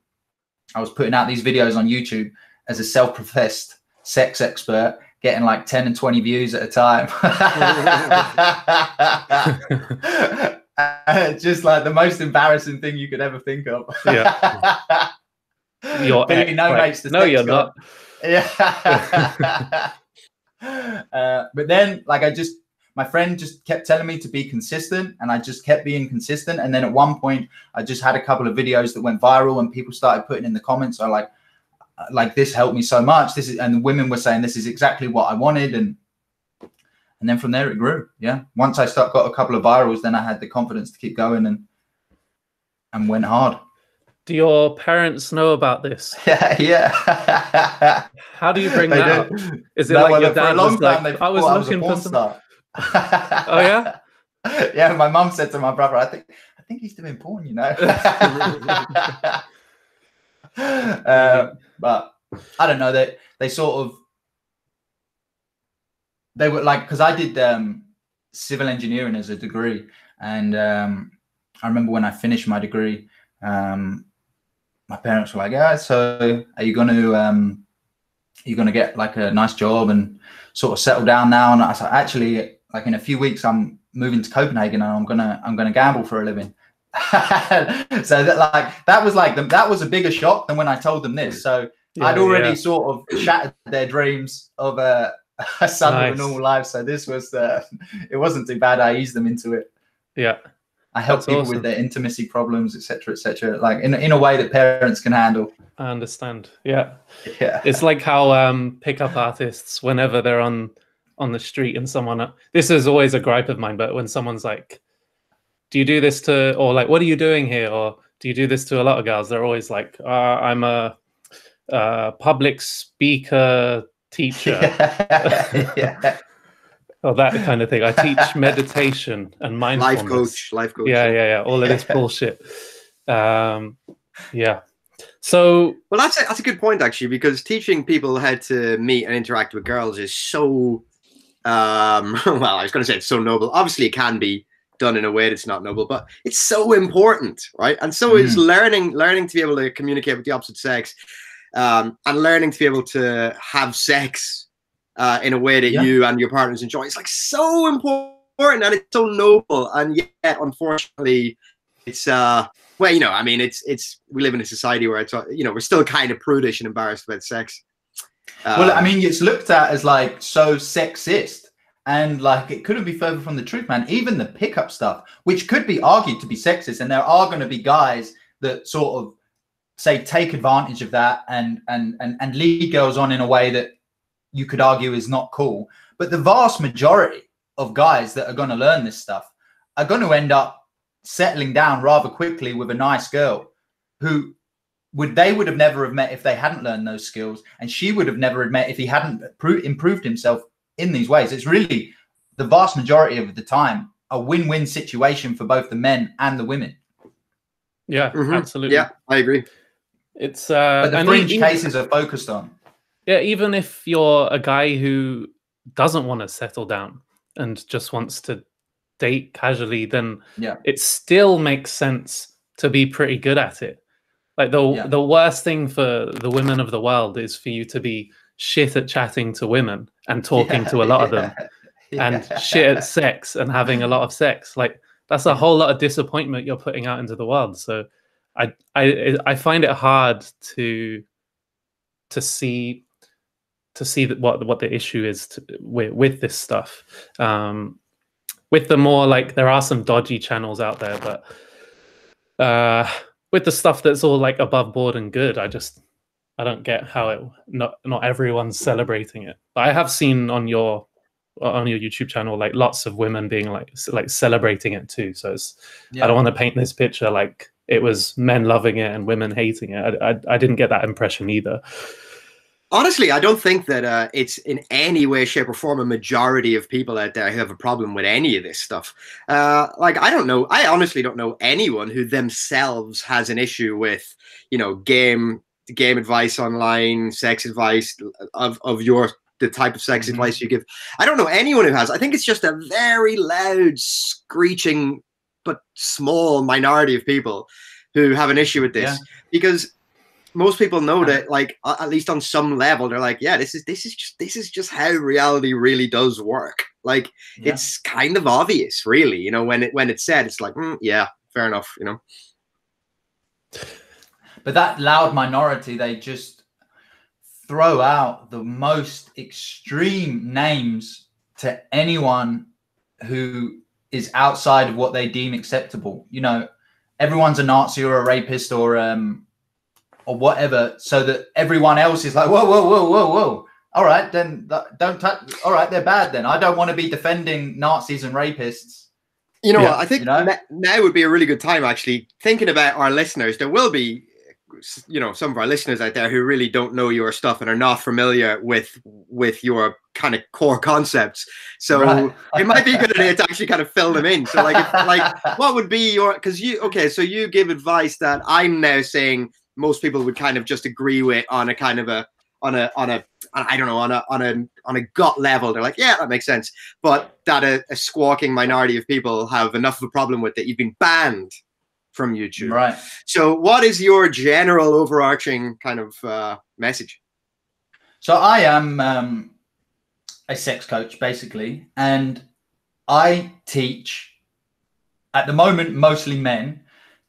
I was putting out these videos on YouTube as a self-professed sex expert getting like 10 and 20 views at a time <laughs> just like the most embarrassing thing you could ever think of. Yeah. <laughs> you're no mates. No, you're not. Yeah. <laughs> <laughs> uh, but then, like, I just my friend just kept telling me to be consistent, and I just kept being consistent. And then at one point, I just had a couple of videos that went viral, and people started putting in the comments, "I like." like this helped me so much this is and the women were saying this is exactly what i wanted and and then from there it grew. Yeah. Once I start got a couple of virals, then I had the confidence to keep going and and went hard. Do your parents know about this? <laughs> Yeah, yeah. How do you bring they that do. up? Is it no, like well, your dad was like, I was looking for some... oh yeah, <laughs> yeah. My mum said to my brother, "I think, I think he's doing porn," you know. <laughs> uh, but I don't know that they, they sort of they were like because I did um, civil engineering as a degree, and um, I remember when I finished my degree, um, my parents were like, "Yeah, so are you going to um, are you going to get like a nice job and sort of settle down now?" And I said, "Actually, like in a few weeks I'm moving to Copenhagen and I'm gonna I'm gonna gamble for a living. <laughs> so that like that was like the, that was a bigger shock than when I told them this. So yeah, I'd already yeah. sort of shattered their dreams of a, <laughs> a son nice. of a normal life. So this was the it wasn't too bad. I eased them into it. Yeah. I help That's people awesome. with their intimacy problems, etc., etc. like in, in a way that parents can handle. I understand. Yeah. Yeah. It's like how um pickup artists, whenever they're on on the street and someone this is always a gripe of mine, but when someone's like, Do you do this to or like what are you doing here? Or do you do this to a lot of girls? They're always like, uh, I'm a, a public speaker teacher. <laughs> yeah. <laughs> Oh, that kind of thing. I teach <laughs> meditation and mindfulness. Life coach, life coach. Yeah, yeah, yeah. All of this <laughs> bullshit. Um, yeah. So, well, that's a, that's a good point actually, because teaching people how to meet and interact with girls is so. Um, <laughs> well, I was going to say it's so noble. Obviously, it can be done in a way that's not noble, but it's so important, right? And so mm. is learning learning to be able to communicate with the opposite sex, um, and learning to be able to have sex uh, in a way that yeah. you and your partners enjoy. It's like so important and it's so noble, and yet unfortunately, it's uh well, you know, I mean, it's it's we live in a society where it's you know we're still kind of prudish and embarrassed about sex. well, I um, mean, it's looked at as like so sexist. And like it couldn't be further from the truth, man. Even the pickup stuff, which could be argued to be sexist, and there are going to be guys that sort of say take advantage of that and and and and lead girls on in a way that you could argue is not cool. But the vast majority of guys that are going to learn this stuff are going to end up settling down rather quickly with a nice girl who would they would have never have met if they hadn't learned those skills and she would have never have met if he hadn't improved himself in these ways it's really the vast majority of the time a win-win situation for both the men and the women yeah mm-hmm. absolutely yeah i agree it's uh but the fringe cases are focused on yeah, even if you're a guy who doesn't want to settle down and just wants to date casually, then yeah, it still makes sense to be pretty good at it. Like the yeah. the worst thing for the women of the world is for you to be shit at chatting to women and talking yeah, to a lot of them, <laughs> and shit at sex and having a lot of sex. Like that's a whole lot of disappointment you're putting out into the world. So I I I find it hard to to see to see that what what the issue is to, with with this stuff. Um, with the more like there are some dodgy channels out there, but uh, with the stuff that's all like above board and good, I just I don't get how it not not everyone's celebrating it. But I have seen on your on your YouTube channel like lots of women being like like celebrating it too. So it's yeah. I don't want to paint this picture like it was men loving it and women hating it. I, I, I didn't get that impression either. Honestly, I don't think that uh, it's in any way, shape, or form a majority of people out there who have a problem with any of this stuff. Uh, like, I don't know. I honestly don't know anyone who themselves has an issue with, you know, game game advice online, sex advice of of your the type of sex mm-hmm. advice you give. I don't know anyone who has. I think it's just a very loud, screeching, but small minority of people who have an issue with this yeah. because most people know that like at least on some level they're like yeah this is this is just this is just how reality really does work. Like yeah. it's kind of obvious really you know when it when it's said it's like mm, yeah fair enough you know? But that loud minority they just throw out the most extreme names to anyone who is outside of what they deem acceptable. You know everyone's a nazi or a rapist or um or whatever, so that everyone else is like, whoa, whoa, whoa, whoa, whoa. All right, then don't touch. All right, they're bad. Then I don't want to be defending Nazis and rapists. You know yeah, what? I think you know? now would be a really good time actually thinking about our listeners. There will be, you know, some of our listeners out there who really don't know your stuff and are not familiar with with your kind of core concepts. So right. it might be a good idea to actually kind of fill them in. So like, if, like, <laughs> what would be your? Because you okay? So you give advice that I'm now saying most people would kind of just agree with on a kind of a on a on a I don't know on a on a on a gut level. They're like, yeah, that makes sense. But that a, a squawking minority of people have enough of a problem with it. You've been banned from YouTube. Right. So, what is your general overarching kind of uh, message? So, I am um, a sex coach, basically, and I teach at the moment mostly men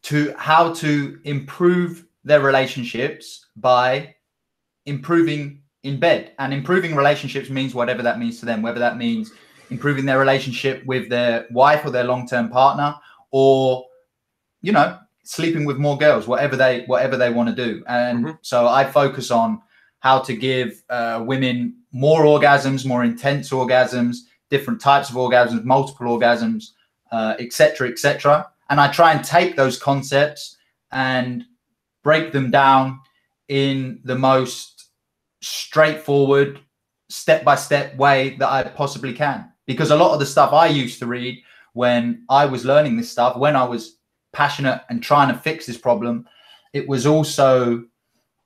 to how to improve their relationships by improving in bed. And improving relationships means whatever that means to them whether that means improving their relationship with their wife or their long-term partner or you know sleeping with more girls whatever they whatever they want to do. And mm-hmm. so i focus on how to give uh, women more orgasms more intense orgasms different types of orgasms multiple orgasms etc uh, etc et and i try and take those concepts and break them down in the most straightforward step by step way that i possibly can because a lot of the stuff I used to read when I was learning this stuff, when I was passionate and trying to fix this problem, it was also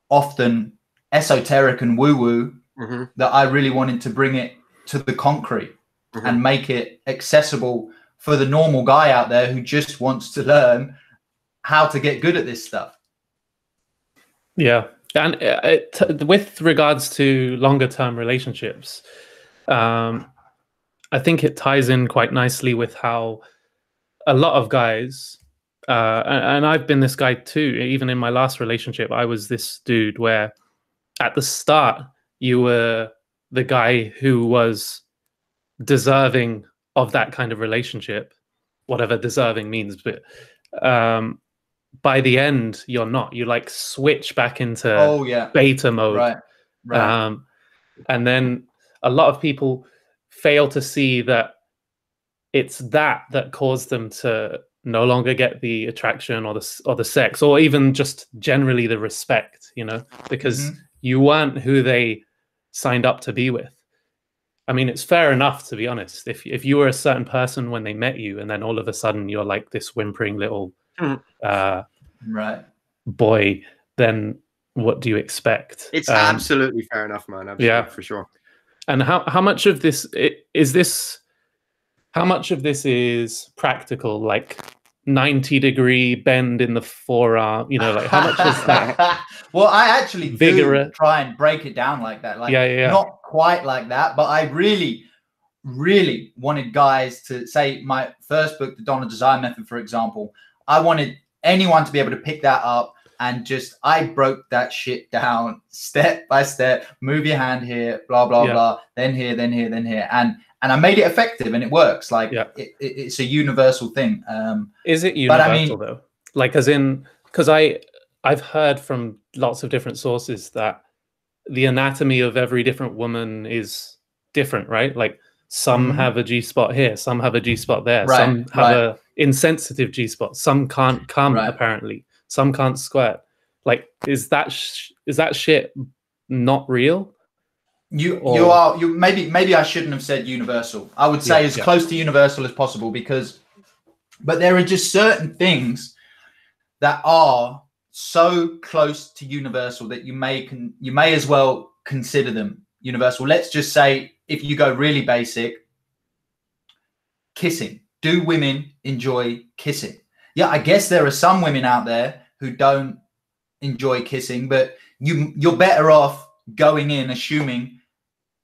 often esoteric and woo woo mm-hmm. that I really wanted to bring it to the concrete mm-hmm. and make it accessible for the normal guy out there who just wants to learn how to get good at this stuff. Yeah. And uh, it, with regards to longer term relationships, um, I think it ties in quite nicely with how a lot of guys, uh, and, and I've been this guy too. Even in my last relationship, I was this dude where, at the start, you were the guy who was deserving of that kind of relationship, whatever deserving means. But um, by the end, you're not. You like switch back into oh yeah beta mode, right? Right. Um, and then a lot of people fail to see that it's that that caused them to no longer get the attraction or the or the sex or even just generally the respect you know because mm-hmm. you weren't who they signed up to be with i mean it's fair enough to be honest if if you were a certain person when they met you and then all of a sudden you're like this whimpering little mm. Uh right. boy then what do you expect? It's um, absolutely fair enough man. Absolutely, yeah. for sure. And how how much of this is this? How much of this is practical, like 90 degree bend in the forearm you know like how much is that? <laughs> Well i actually vigorous. try and break it down like that. Like yeah, yeah, not quite like that but i really really wanted guys to say my first book the Don of Desire method for example i wanted anyone to be able to pick that up and just I broke that shit down <laughs> step by step. Move your hand here, blah blah yeah. blah. Then here, then here, then here, and and I made it effective, and it works. Like yeah. it, it, it's a universal thing. Um, Is it universal I mean, though? Like as in, because I I've heard from lots of different sources that the anatomy of every different woman is different, right? Like some mm-hmm. have a G spot here, some have a G spot there, right, some have right. a insensitive G spot, some can't come right. apparently some can't squirt. Like, is that sh- is that shit not real? You or... you are you maybe maybe I shouldn't have said universal. I would say yeah, as yeah. close to universal as possible because, but there are just certain things that are so close to universal that you may can you may as well consider them universal. Let's just say if you go really basic, kissing. Do women enjoy kissing? yeah, I guess there are some women out there who don't enjoy kissing, but you you're better off going in assuming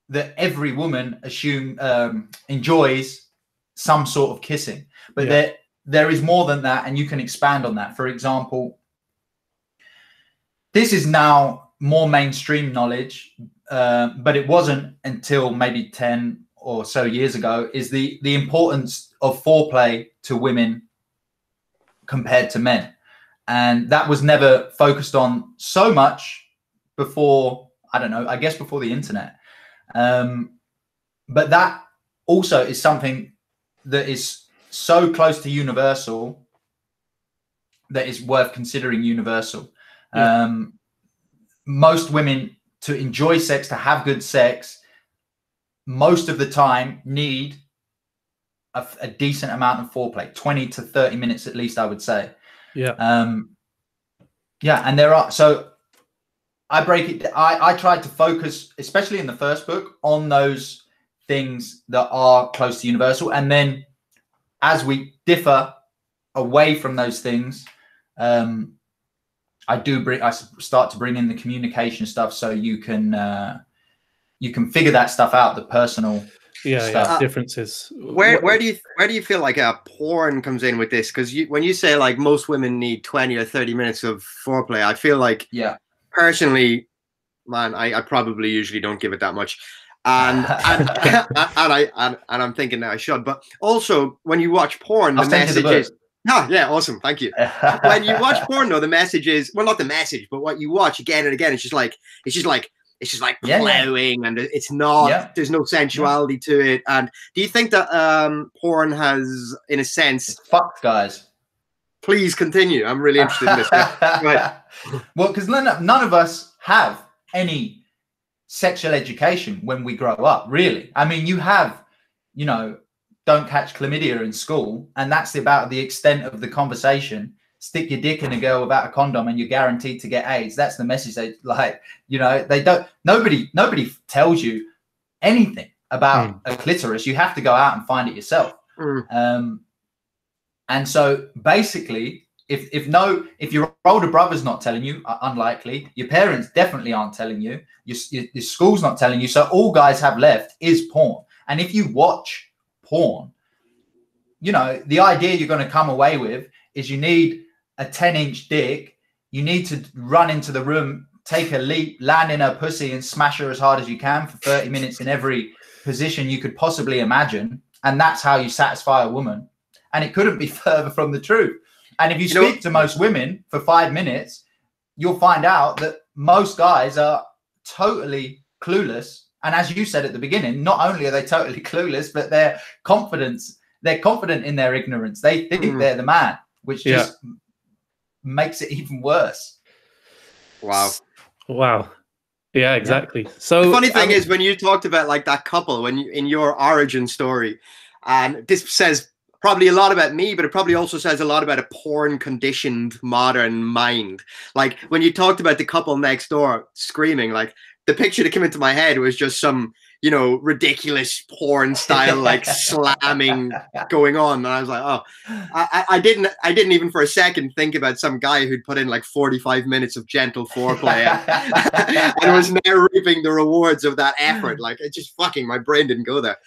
that every woman assume um, enjoys some sort of kissing, but yeah. there there is more than that, and you can expand on that. For example, this is now more mainstream knowledge, uh, but it wasn't until maybe ten or so years ago. Is the the importance of foreplay to women compared to men. And that was never focused on so much before, I don't know, I guess before the internet. Um, but that also is something that is so close to universal that is worth considering universal. Yeah. Um, most women to enjoy sex, to have good sex, most of the time need a, a, decent amount of foreplay 20 to 30 minutes at least i would say. Yeah. Um yeah and there are so i break it i i tried to focus especially in the first book on those things that are close to universal. And then as we differ away from those things um i do bring i start to bring in the communication stuff so you can uh you can figure that stuff out the personal yeah, yeah differences. Where where do you where do you feel like a porn comes in with this? Because you when you say like most women need twenty or thirty minutes of foreplay, I feel like yeah, personally, man, I, I probably usually don't give it that much. And <laughs> and, and I and, and I'm thinking that I should, but also when you watch porn, the message is Ah, yeah, awesome. Thank you. <laughs> when you watch porn, though, the message is well, not the message, but what you watch again and again, it's just like it's just like it's just like yeah, plowing, yeah. and it's not. Yeah. There's no sensuality to it. And do you think that um, porn has, in a sense, fuck guys? Please continue. I'm really interested in this. <laughs> right. <laughs> Well, because none, none of us have any sexual education when we grow up. Really, I mean, you have, you know, don't catch chlamydia in school, and that's about the extent of the conversation. Stick your dick in a girl without a condom, and you're guaranteed to get AIDS. That's the message they <laughs> like. You know, they don't. Nobody, nobody tells you anything about mm. a clitoris. You have to go out and find it yourself. Mm. Um, and so basically, if if no, if your older brother's not telling you, uh, unlikely. Your parents definitely aren't telling you. Your, your, your school's not telling you. So all guys have left is porn. And if you watch porn. You know, the idea you're going to come away with is you need a 10 inch dick. You need to run into the room, take a leap, land in her pussy, and smash her as hard as you can for 30 minutes in every position you could possibly imagine. And that's how you satisfy a woman. And it couldn't be <laughs> further from the truth. And if you, you speak know, to most women for five minutes, you'll find out that most guys are totally clueless and as you said at the beginning, not only are they totally <laughs> clueless, but their confidence, they're confident in their ignorance. They think mm. they're the man, which yeah. just makes it even worse. Wow. Wow. Yeah, exactly. Yeah. So the funny thing um, is when you talked about like that couple when you in your origin story, and this says probably a lot about me, but it probably also says a lot about a porn conditioned modern mind. Like when you talked about the couple next door screaming, like the picture that came into my head was just some you know ridiculous porn style like <laughs> slamming going on and i was like oh. I, I didn't i didn't even for a second think about some guy who'd put in like 45 minutes of gentle foreplay and, <laughs> <laughs> and was now reaping the rewards of that effort. Like it just fucking my brain didn't go there.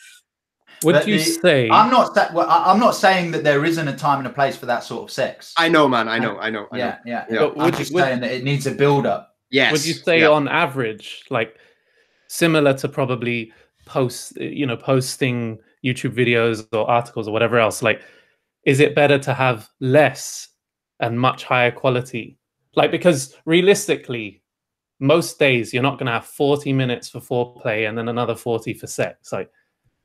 Would you the, say? I'm not well, i'm not saying that there isn't a time and a place for that sort of sex. I know man i know uh, i know, I know. yeah. Yeah, yeah. i'm just would, saying that it needs a build up Yes. Would you say on average, like similar to probably post, you know, posting YouTube videos or articles or whatever else, like, is it better to have less and much higher quality? Like, because realistically, most days you're not going to have 40 minutes for foreplay and then another 40 for sex. Like,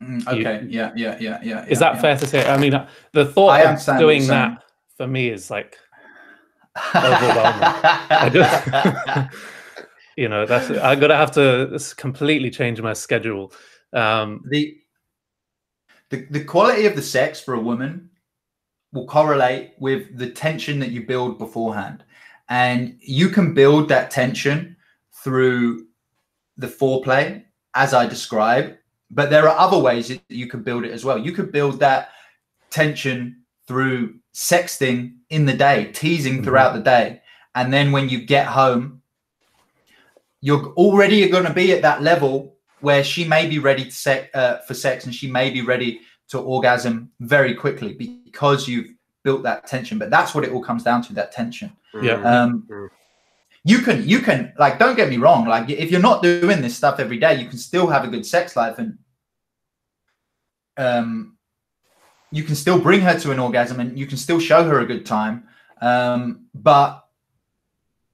mm, okay, you, yeah, yeah, yeah, yeah. Is yeah, that yeah. fair to say? I mean, the thought of doing that for me is like overwhelming. <laughs> just, <laughs> you know, that's I'm gonna have to completely change my schedule. Um, the, the the quality of the sex for a woman will correlate with the tension that you build beforehand, and you can build that tension through the foreplay as I describe. But there are other ways that you can build it as well. You could build that tension through sexting in the day, teasing mm-hmm. throughout the day. And then when you get home, you're already going to be at that level where she may be ready to sex, uh, for sex and she may be ready to orgasm very quickly because you've built that tension. But that's what it all comes down to that tension. Yeah. Um, mm-hmm. you can, you can, like, don't get me wrong. Like, if you're not doing this stuff every day, you can still have a good sex life and, um, you can still bring her to an orgasm and you can still show her a good time um, but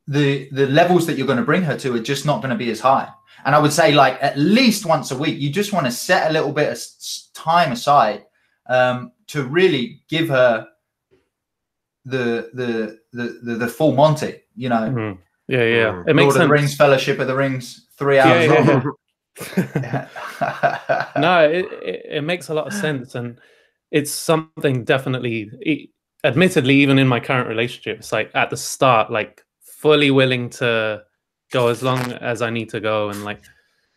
the the levels that you're going to bring her to are just not going to be as high and i would say like at least once a week you just want to set a little bit of time aside um, to really give her the the the the, the full monty you know mm-hmm. yeah yeah mm. it makes Lord sense. the rings fellowship of the rings three hours yeah, yeah. <laughs> <laughs> no it, it, it makes a lot of sense and it's something definitely admittedly even in my current relationship it's like at the start like fully willing to go as long as i need to go and like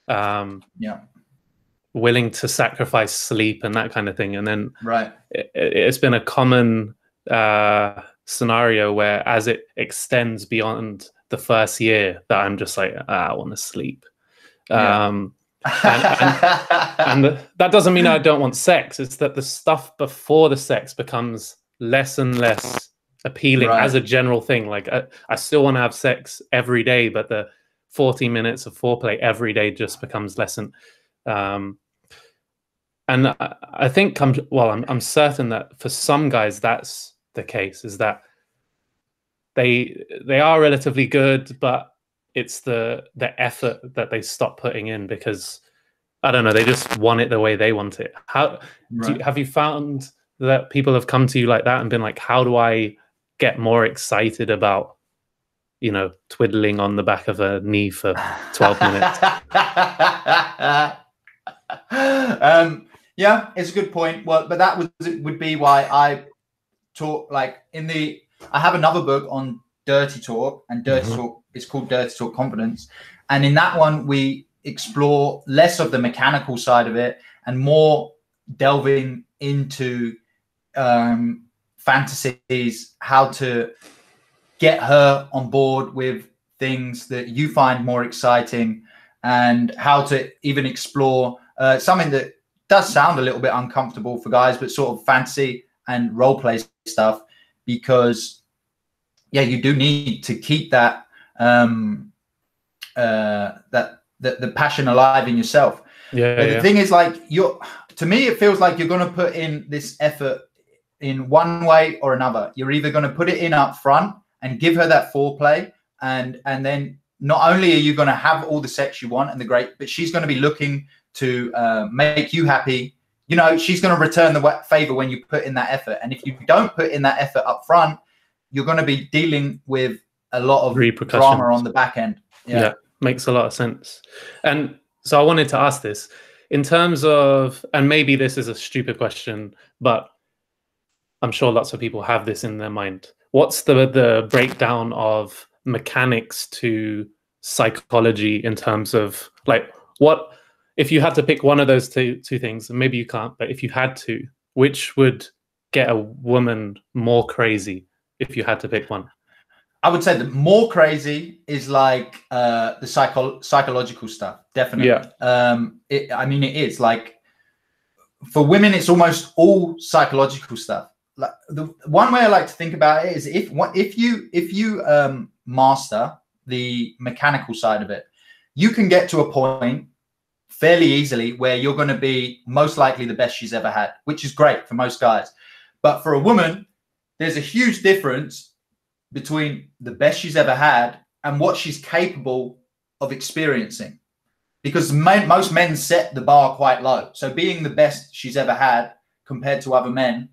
um yeah. willing to sacrifice sleep and that kind of thing. And then right. it, has been a common uh scenario where as it extends beyond the first year that i'm just like ah, i want to sleep. Yeah. um and, and, and <laughs> that doesn't mean I don't want sex. It's that the stuff before the sex becomes less and less appealing right. as a general thing. Like I, I still want to have sex every day, but the 40 minutes of foreplay every day just becomes less and um, and I, I think I'm well, I'm I'm certain that for some guys that's the case. Is that they they are relatively good, but it's the the effort that they stop putting in because I don't know, they just want it the way they want it. How right. you, have you found that people have come to you like that and been like, how do I get more excited about, you know, twiddling on the back of a knee for 12 minutes? <laughs> um, yeah, it's a good point. Well, but that would would be why I talk like in the I have another book on dirty talk and dirty mm-hmm. talk it's called dirty talk confidence and in that one we explore less of the mechanical side of it and more delving into um, fantasies, how to get her on board with things that you find more exciting, and how to even explore uh, something that does sound a little bit uncomfortable for guys, but sort of fantasy and role play stuff because yeah, you do need to keep that um, uh, that the, the passion alive in yourself. Yeah. But the yeah. thing is, like, you're to me, it feels like you're going to put in this effort in one way or another. You're either going to put it in up front and give her that foreplay, and and then not only are you going to have all the sex you want and the great, but she's going to be looking to uh, make you happy. You know, she's going to return the favor when you put in that effort. And if you don't put in that effort up front, you're going to be dealing with a lot of drama on the back end. yeah. yeah makes a lot of sense. And so I wanted to ask this in terms of, and maybe this is a stupid question, but I'm sure lots of people have this in their mind. What's the the breakdown of mechanics to psychology in terms of like what if you had to pick one of those two two things, and maybe you can't, but if you had to, which would get a woman more crazy if you had to pick one? I would say the more crazy is like uh, the psycho- psychological stuff. Definitely. Yeah. Um, it, I mean, it is like for women, it's almost all psychological stuff. Like the one way I like to think about it is if what if you if you um, master the mechanical side of it, you can get to a point fairly easily where you're going to be most likely the best she's ever had, which is great for most guys. But for a woman, there's a huge difference between the best she's ever had and what she's capable of experiencing. Because men, most men set the bar quite low. So being the best she's ever had compared to other men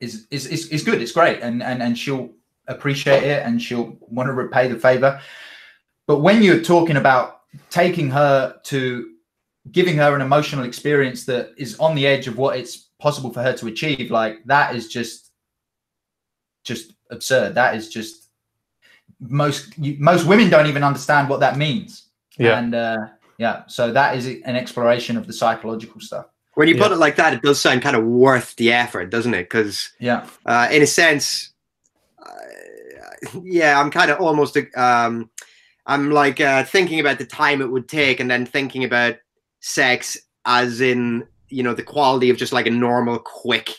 is is, is, is good. It's great. And, and and she'll appreciate it and she'll want to repay the favor. But when you're talking about taking her to giving her an emotional experience that is on the edge of what it's possible for her to achieve, like that is just just absurd. That is just most you, most women don't even understand what that means. Yeah. And uh, yeah, so that is an exploration of the psychological stuff. When you put it like that, it does sound kind of worth the effort, doesn't it? Because yeah, uh, in a sense, uh, yeah, I'm kind of almost um, I'm like uh, thinking about the time it would take, and then thinking about sex as in you know the quality of just like a normal, quick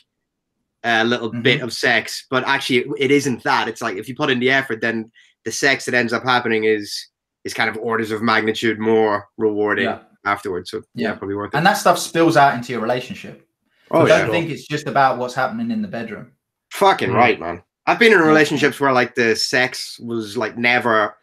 a little mm-hmm. bit of sex, but actually it isn't that. It's like if you put in the effort, then the sex that ends up happening is is kind of orders of magnitude more rewarding yeah. afterwards. So yeah, yeah, probably worth it. And that stuff spills out into your relationship. Oh, I don't think it's just about what's happening in the bedroom. Fucking mm-hmm. right, man. I've been in relationships where like the sex was like never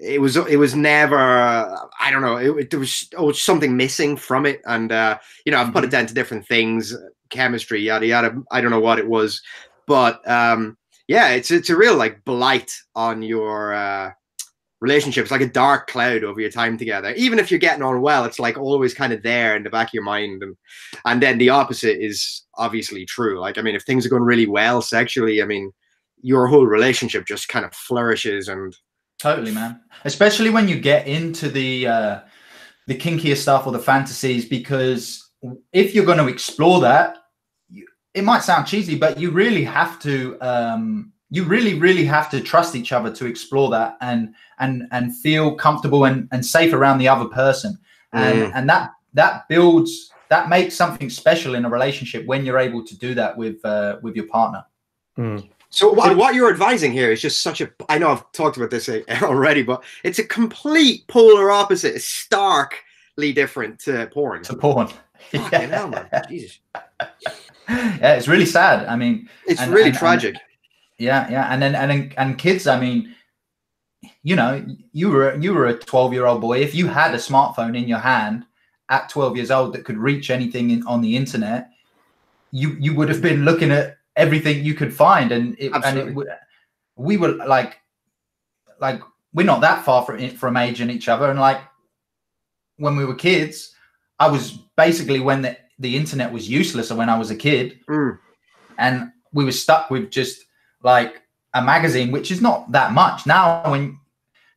it was it was never I don't know it, it there was, oh, something missing from it and uh you know I've put it mm-hmm. down to different things chemistry, yada yada. I don't know what it was, but um, yeah, it's it's a real like blight on your uh, relationship. It's like a dark cloud over your time together. Even if you're getting on well, it's like always kind of there in the back of your mind. And and then the opposite is obviously true. Like I mean, if things are going really well sexually, I mean, your whole relationship just kind of flourishes and totally, man. Especially when you get into the uh, the kinkier stuff or the fantasies, because if you're going to explore that, you, it might sound cheesy, but you really have to. Um, you really, really have to trust each other to explore that and and and feel comfortable and, and safe around the other person. and mm. and that that builds that makes something special in a relationship when you're able to do that with uh, with your partner. Mm. So what, what you're advising here is just such a I know I've talked about this eh, <laughs> already, but it's a complete polar opposite, starkly different to porn. To porn. <laughs> yeah. Hell, man. Jesus. <laughs> Yeah, it's really sad. I mean, it's and, really and, tragic. And, yeah, yeah, and then and and kids. I mean, you know, you were you were a 12 year old boy. If you had a smartphone in your hand at 12 years old that could reach anything in, on the internet, you you would have been looking at everything you could find, and it, and it we were like like we're not that far from from age in each other, and like when we were kids, I was basically when the the internet was useless, and when I was a kid, mm. and we were stuck with just like a magazine, which is not that much now. When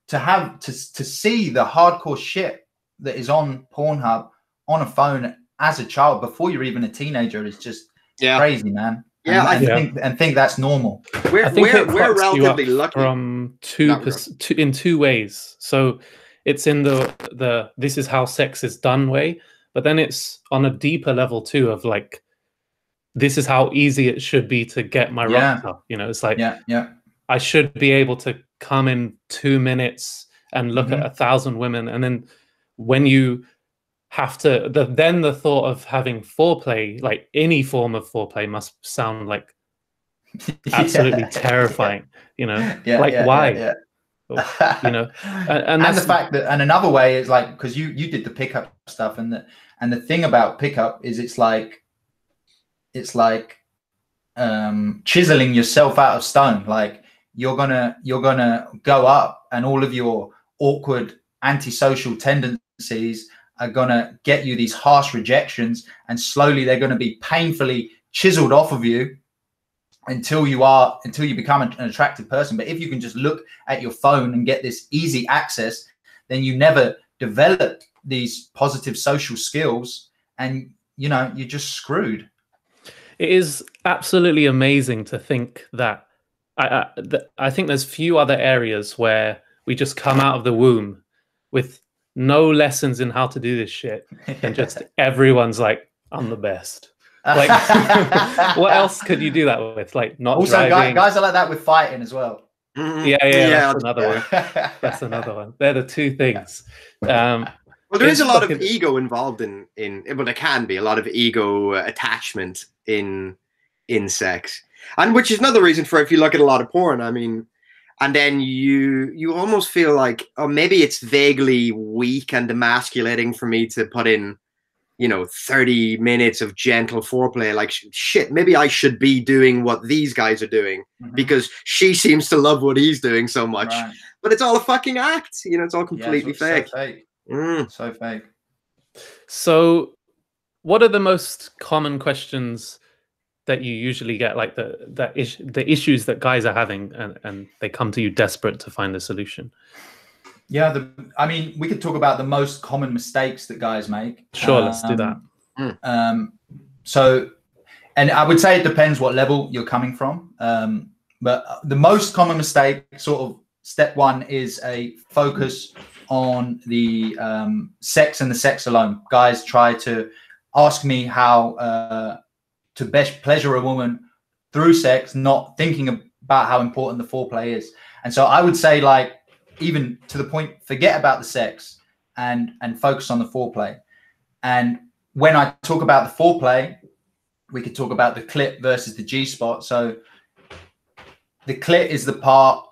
to have to to see the hardcore shit that is on Pornhub on a phone as a child before you're even a teenager is just yeah. crazy, man. Yeah, and, I and think and think that's normal. We're, I think we're, we're relatively lucky from two, two in two ways. So it's in the the this is how sex is done way, but then it's on a deeper level too of like this is how easy it should be to get my yeah. up. You know, it's like yeah, yeah. I should be able to come in two minutes and look mm-hmm. at a thousand women, and then when you have to, the, then the thought of having foreplay, like any form of foreplay, must sound like <laughs> absolutely yeah. <laughs> terrifying. You know, yeah, like yeah, why? you know, <laughs> and, and the fact that, and another way is like because you you did the pickup stuff, and the and the thing about pickup is it's like it's like um chiseling yourself out of stone like you're gonna you're gonna go up and all of your awkward antisocial tendencies are gonna get you these harsh rejections and slowly they're gonna be painfully chiseled off of you until you are until you become an, attractive person. But if you can just look at your phone and get this easy access then you never develop these positive social skills and you know you're just screwed. It is absolutely amazing to think that I, I, th- I think there's few other areas where we just come out of the womb with no lessons in how to do this shit and just <laughs> everyone's like i'm the best. <laughs> Like <laughs> what else could you do that with? Like not also driving. guys are like that with fighting as well. Yeah yeah, yeah that's another one. that's another one. They're the two things. Um well, there is a lot of ego involved in in well, there can be a lot of ego uh, attachment in in sex, and which is another reason for if you look at a lot of porn. I mean, and then you you almost feel like oh maybe it's vaguely weak and emasculating for me to put in you know 30 minutes of gentle foreplay like shit maybe i should be doing what these guys are doing mm-hmm. because she seems to love what he's doing so much right. but it's all a fucking act you know it's all completely yeah, it's fake. fake. Mm. So fake. So, what are the most common questions that you usually get, like the that is, the issues that guys are having, and, and they come to you desperate to find a solution? Yeah, the, I mean, we could talk about the most common mistakes that guys make. Sure, um, let's do that. Um, um, so, and I would say it depends what level you're coming from. Um, but the most common mistake, sort of step one, is a focus on the um, sex and the sex alone. Guys try to ask me how uh, to best pleasure a woman through sex, not thinking about how important the foreplay is. And so I would say, like, even to the point, forget about the sex and and focus on the foreplay. And when I talk about the foreplay, we could talk about the clit versus the G spot. So the clit is the part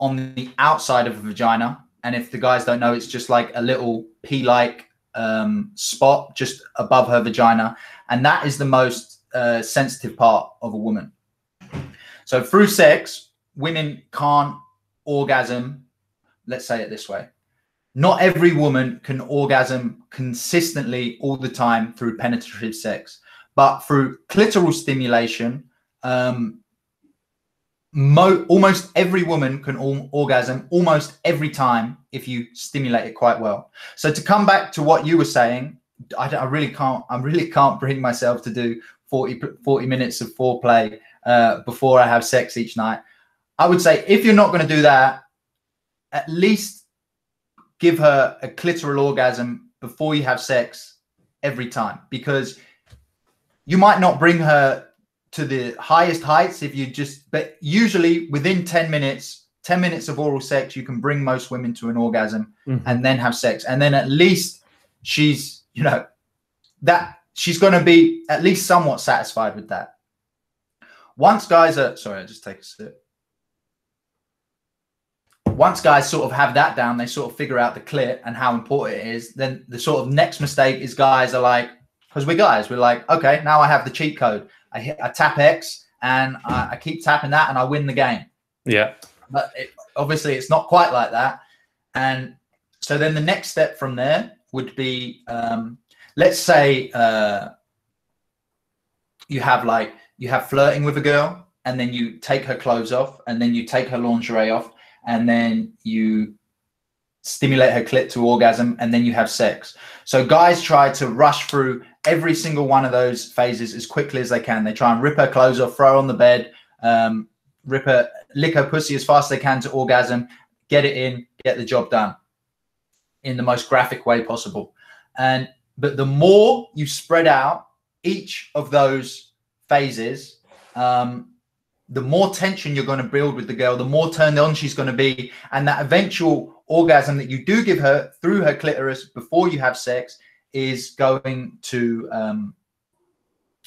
on the outside of a vagina and if the guys don't know, it's just like a little pea-like um, spot just above her vagina, and that is the most sensitive part of a woman. So through sex, women can't orgasm. Let's say it this way: not every woman can orgasm consistently all the time through penetrative sex, but through clitoral stimulation, um, mo- almost every woman can orgasm almost every time if you stimulate it quite well. So to come back to what you were saying, I, I really can't. I really can't bring myself to do 40, 40 minutes of foreplay uh, before I have sex each night. I would say if you're not going to do that, at least give her a clitoral orgasm before you have sex every time because you might not bring her to the highest heights if you just but usually within 10 minutes 10 minutes of oral sex you can bring most women to an orgasm mm-hmm. and then have sex and then at least she's you know that she's going to be at least somewhat satisfied with that once guys are sorry i just take a sip once guys sort of have that down they sort of figure out the clit and how important it is then the sort of next mistake is guys are like because we're guys we're like okay now i have the cheat code I hit, I tap X, and I, I keep tapping that, and I win the game. Yeah. But it, obviously, it's not quite like that. And so then the next step from there would be, um, let's say uh, you have like you have flirting with a girl, and then you take her clothes off, and then you take her lingerie off, and then you stimulate her clit to orgasm, and then you have sex. So guys try to rush through every single one of those phases as quickly as they can. They try and rip her clothes off, throw her on the bed, um, rip her, lick her pussy as fast as they can to orgasm, get it in, get the job done in the most graphic way possible. And but the more you spread out each of those phases, um, the more tension you're going to build with the girl, the more turned on she's going to be, and that eventual orgasm that you do give her through her clitoris before you have sex is going to um,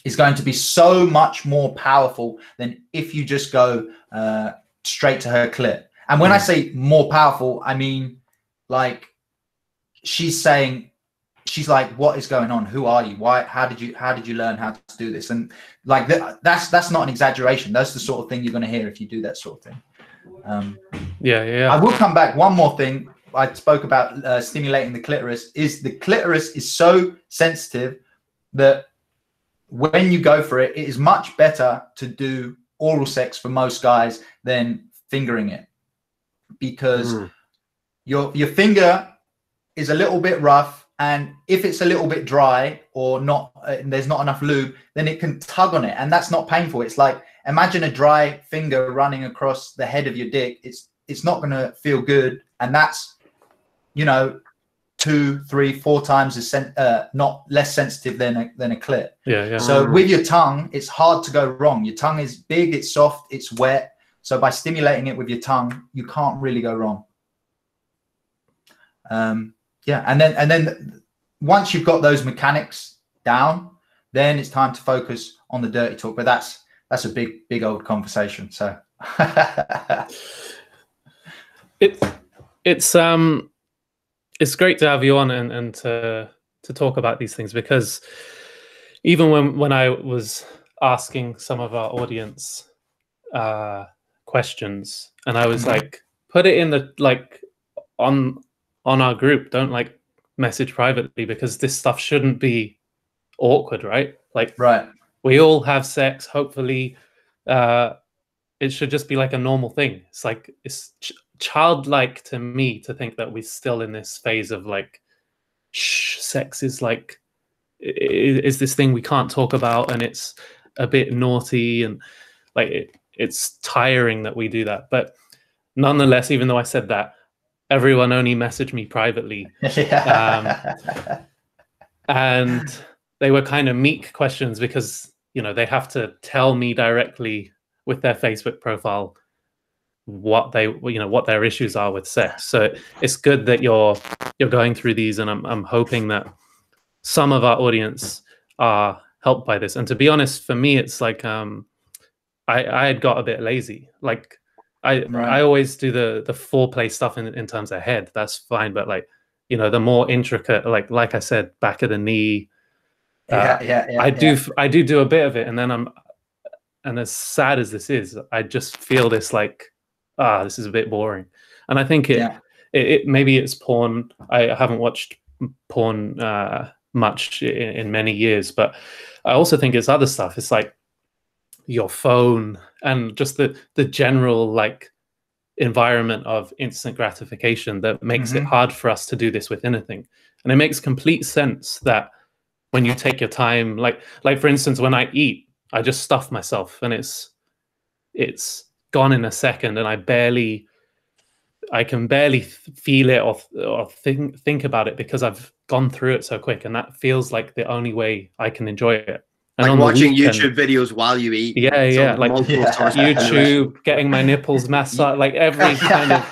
is going to be so much more powerful than if you just go uh, straight to her clit. And when mm. I say more powerful, I mean like she's saying she's like what is going on? Who are you? Why how did you how did you learn how to do this? And like th- that's that's not an exaggeration. That's the sort of thing you're going to hear if you do that sort of thing. Um, yeah yeah. I will come back one more thing. I spoke about uh, stimulating the clitoris. Is the clitoris is so sensitive that when you go for it, it is much better to do oral sex for most guys than fingering it. Because mm. your your finger is a little bit rough and if it's a little bit dry or not uh, there's not enough lube then it can tug on it and that's not painful it's like imagine a dry finger running across the head of your dick it's it's not going to feel good and that's you know, two, three, four times as sen- uh, not less sensitive than a, than a clit. Yeah, yeah. So mm. with your tongue, it's hard to go wrong. Your tongue is big, it's soft, it's wet. So by stimulating it with your tongue, you can't really go wrong. Um, yeah, and then and then once you've got those mechanics down, then it's time to focus on the dirty talk. But that's that's a big big old conversation. So <laughs> it it's um it's great to have you on and, and to to talk about these things because even when when I was asking some of our audience uh, questions and I was mm-hmm. like, put it in the like on on our group. Don't like message privately because this stuff shouldn't be awkward, right? Like, right. We all have sex. Hopefully, uh, it should just be like a normal thing. It's like it's childlike to me to think that we're still in this phase of like shh, sex is like is this thing we can't talk about and it's a bit naughty and like it, it's tiring that we do that but nonetheless even though i said that everyone only messaged me privately. <laughs> Um, and <laughs> they were kind of meek questions because you know they have to tell me directly with their facebook profile what they you know what their issues are with sex. So it's good that you're you're going through these and i'm, I'm hoping that some of our audience are helped by this. And to be honest for me it's like um i i had got a bit lazy. Like i right. i always do the the foreplay stuff in, in terms of head that's fine but like you know the more intricate like like i said back of the knee uh, yeah, yeah, yeah, i do i do do a bit of it and then i'm and as sad as this is i just feel this like ah, this is a bit boring. And I think it, yeah. it, it, maybe it's porn. I haven't watched porn uh, much in, in many years, but I also think it's other stuff. It's like your phone and just the the general like environment of instant gratification that makes mm-hmm. it hard for us to do this with anything. And it makes complete sense that when you take your time, like like for instance, when I eat, I just stuff myself, and it's it's gone in a second and I barely I can barely feel it or, or think think about it because I've gone through it so quick, and that feels like the only way I can enjoy it. And like watching weekend, YouTube videos while you eat. Yeah, yeah, like yeah. YouTube, getting my nipples massaged, like every <laughs> kind of,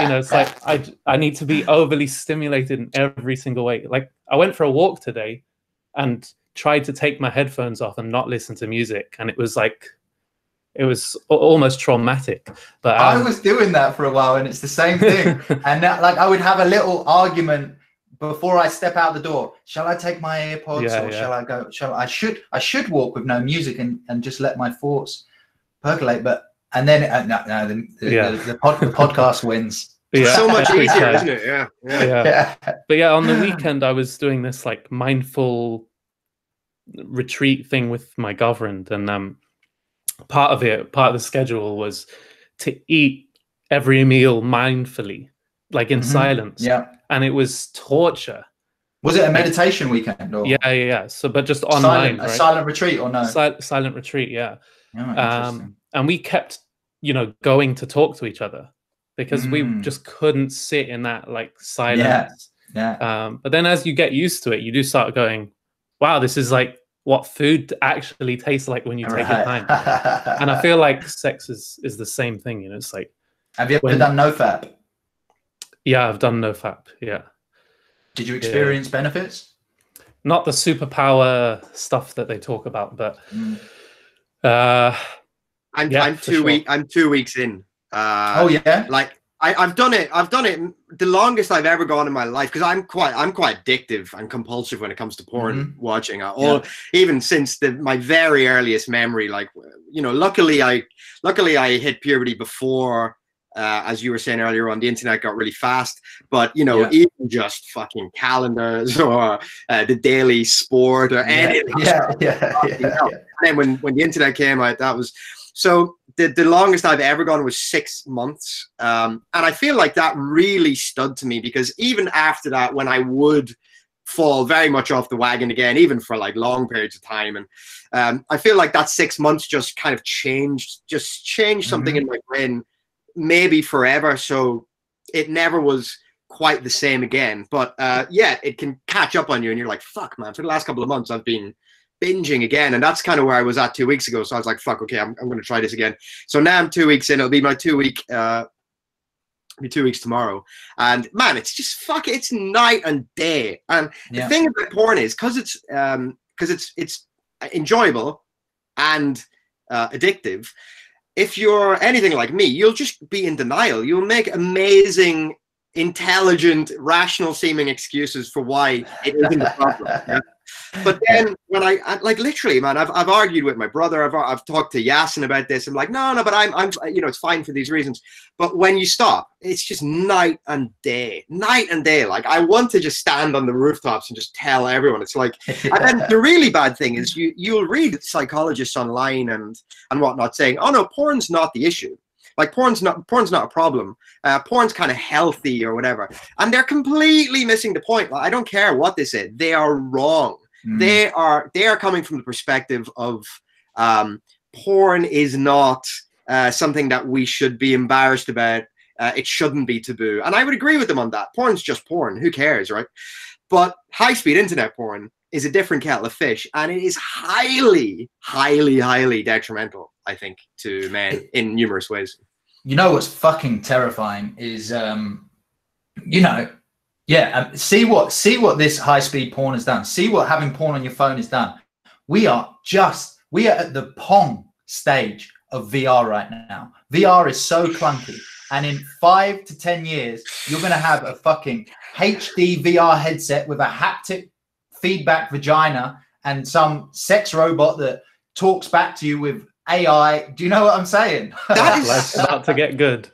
you know, it's like I I need to be overly stimulated in every single way. Like I went for a walk today, and tried to take my headphones off and not listen to music, and it was like it was almost traumatic. But um, I was doing that for a while, and it's the same thing. <laughs> and that, like I would have a little argument before I step out the door. Shall I take my AirPods yeah, or yeah. shall I go? Shall I should I should walk with no music and, and just let my thoughts percolate? But and then uh, no, no, the, the, yeah. the, the, pod, the podcast wins. <laughs> Yeah, so much <laughs> easier, isn't it? Yeah, yeah, yeah. But yeah, on the <gasps> weekend I was doing this like mindful retreat thing with my girlfriend, and um, part of it, part of the schedule was to eat every meal mindfully, like in mm-hmm. silence. Yeah. And it was torture. Was it a meditation weekend? Or? Yeah, yeah, yeah. So, but just online, silent, right? a silent retreat or no? Si- silent retreat, yeah. Oh, um, and we kept, you know, going to talk to each other because mm. we just couldn't sit in that like silence. Yeah. yeah. Um, but then as you get used to it, you do start going, "Wow, this is like what food actually tastes like when you take right. your time. and I <laughs> feel like sex is is the same thing. You know, it's like. Have you ever when, done NoFap? Yeah, I've done NoFap. Yeah. Did you experience yeah. benefits? Not the superpower stuff that they talk about, but. Mm. Uh, I'm, yeah, I'm two sure. week. I'm two weeks in. Uh, oh yeah. Like I, have done it. I've done it the longest I've ever gone in my life because I'm quite I'm quite addictive and compulsive when it comes to porn mm-hmm. watching. I, all yeah. even since the, my very earliest memory, like you know, luckily I luckily I hit puberty before. Uh, as you were saying earlier on, the internet got really fast. But you know, yeah. even just fucking calendars <laughs> or uh, the Daily Sport or yeah. anything. Yeah, yeah, yeah, <laughs> yeah. And then when when the internet came out, that was so the, the longest I've ever gone was six months. Um, and I feel like that really stood to me because even after that, when I would fall very much off the wagon again, even for like long periods of time. And um, I feel like that six months just kind of changed, just changed mm-hmm. something in my brain, maybe forever. So it never was quite the same again. But uh, yeah, it can catch up on you, and you're like, "Fuck, man!" For the last couple of months, I've been binging again. And that's kind of where I was at two weeks ago. So I was like, fuck, okay, I'm, I'm going to try this again. So now I'm two weeks in. It'll be my two week, uh, be two weeks tomorrow. And man, it's just fuck. It's night and day. And yeah. the thing about porn is because it's, um, because it's, it's enjoyable and uh, addictive. If you're anything like me, you'll just be in denial. You'll make amazing intelligent, rational seeming excuses for why it isn't a problem. <laughs> But then when I, I, like literally, man, I've, I've argued with my brother. I've, I've talked to Yasin about this. I'm like, no, no, but I'm, I'm, you know, it's fine for these reasons. But when you stop, it's just night and day, night and day. Like I want to just stand on the rooftops and just tell everyone. It's like, <laughs> and then the really bad thing is you, you'll read psychologists online and, and whatnot saying, oh no, porn's not the issue. Like porn's not porn's not a problem. Uh, porn's kind of healthy or whatever, and they're completely missing the point. Like, I don't care what they say; they are wrong. Mm. They are they are coming from the perspective of um, porn is not uh, something that we should be embarrassed about. Uh, it shouldn't be taboo, and I would agree with them on that. Porn's just porn. Who cares, right? But high speed internet porn is a different kettle of fish, and it is highly, highly, highly detrimental. I think to men in numerous ways. You know what's fucking terrifying is um you know yeah um, see what see what this high speed porn has done. See what having porn on your phone has done. We are just we are at the pong stage of vr right now. Vr is so clunky. And in five to ten years you're going to have a fucking hd vr headset with a haptic feedback vagina and some sex robot that talks back to you with AI. Do you know what I'm saying? That <laughs> is about to get good.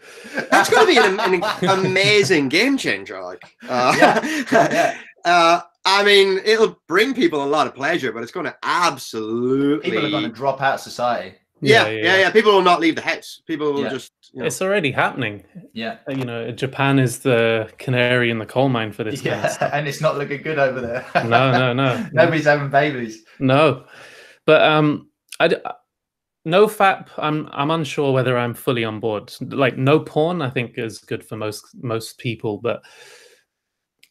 That's going to be an, an, amazing game changer. Like, uh, yeah. <laughs> yeah. Uh, I mean, it'll bring people a lot of pleasure, but it's going to absolutely people are going to drop out of society. Yeah, yeah, yeah. yeah, yeah. People will not leave the house. People will just. You know. It's already happening. Yeah. You know, Japan is the canary in the coal mine for this. Yeah, kind of <laughs> and it's not looking good over there. no, no, no. Nobody's having babies. No, but um, I no fap. I'm I'm unsure whether I'm fully on board. Like no porn, I think is good for most most people, but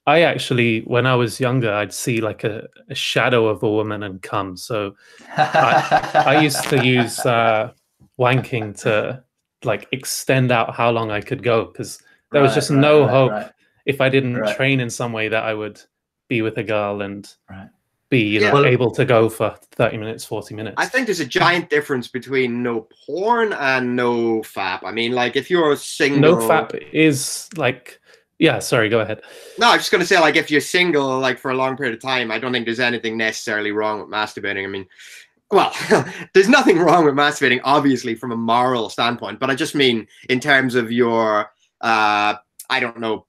I actually, when I was younger, I'd see like a, a shadow of a woman and come. So I, I used to <laughs> use uh, wanking to like extend out how long I could go because there was just right, no right, hope right. if I didn't train in some way that I would be with a girl and be you know, yeah. able to go for 30 minutes, 40 minutes. I think there's a giant difference between no porn and no fap. I mean, like if you're single, no fap is like yeah, sorry, go ahead. No, I'm just going to say, like, if you're single, like, for a long period of time, I don't think there's anything necessarily wrong with masturbating. I mean, well, <laughs> there's nothing wrong with masturbating, obviously, from a moral standpoint, but I just mean in terms of your, uh, I don't know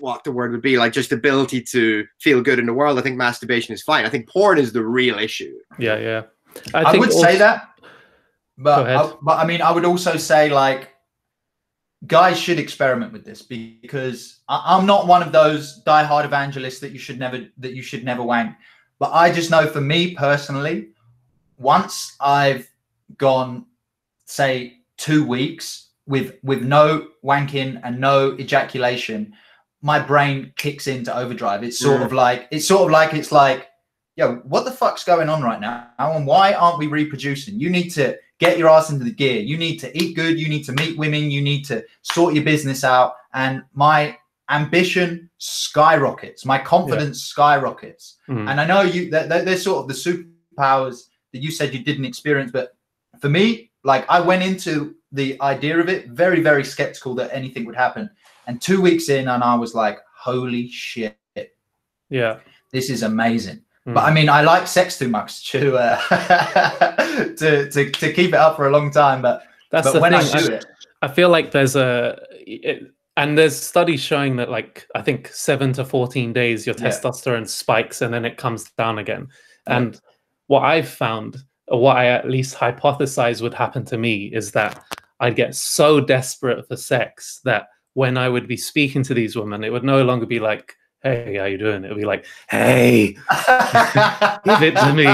what the word would be, like, just ability to feel good in the world. I think masturbation is fine. I think porn is the real issue. Yeah, yeah. I, I would also... say that, but I, but I mean, I would also say, like, guys should experiment with this because I, am not one of those die-hard evangelists that you should never that you should never wank. But I just know for me personally, once I've gone, say, two weeks with with no wanking and no ejaculation, my brain kicks into overdrive. It's sort of like it's sort of like it's like, yo, what the fuck's going on right now? And why aren't we reproducing? You need to get your ass into the gear. You need to eat good. You need to meet women. You need to sort your business out. And my ambition skyrockets. My confidence yeah. skyrockets. Mm-hmm. And I know you. They're, they're sort of the superpowers that you said you didn't experience. But for me, like I went into the idea of it very, very skeptical that anything would happen. And two weeks in, and I was like, "Holy shit!" Yeah, this is amazing. Mm. But I mean, I like sex too much <laughs> to uh, <laughs> to, to to keep it up for a long time. But that's but the when thing. I do it, I feel like there's a it, and there's studies showing that like I think seven to fourteen days your testosterone spikes and then it comes down again. Yeah. And what I've found, or what I at least hypothesize would happen to me, is that I'd get so desperate for sex that when I would be speaking to these women, it would no longer be like hey, how you doing? It would be like, hey, <laughs> give it to me,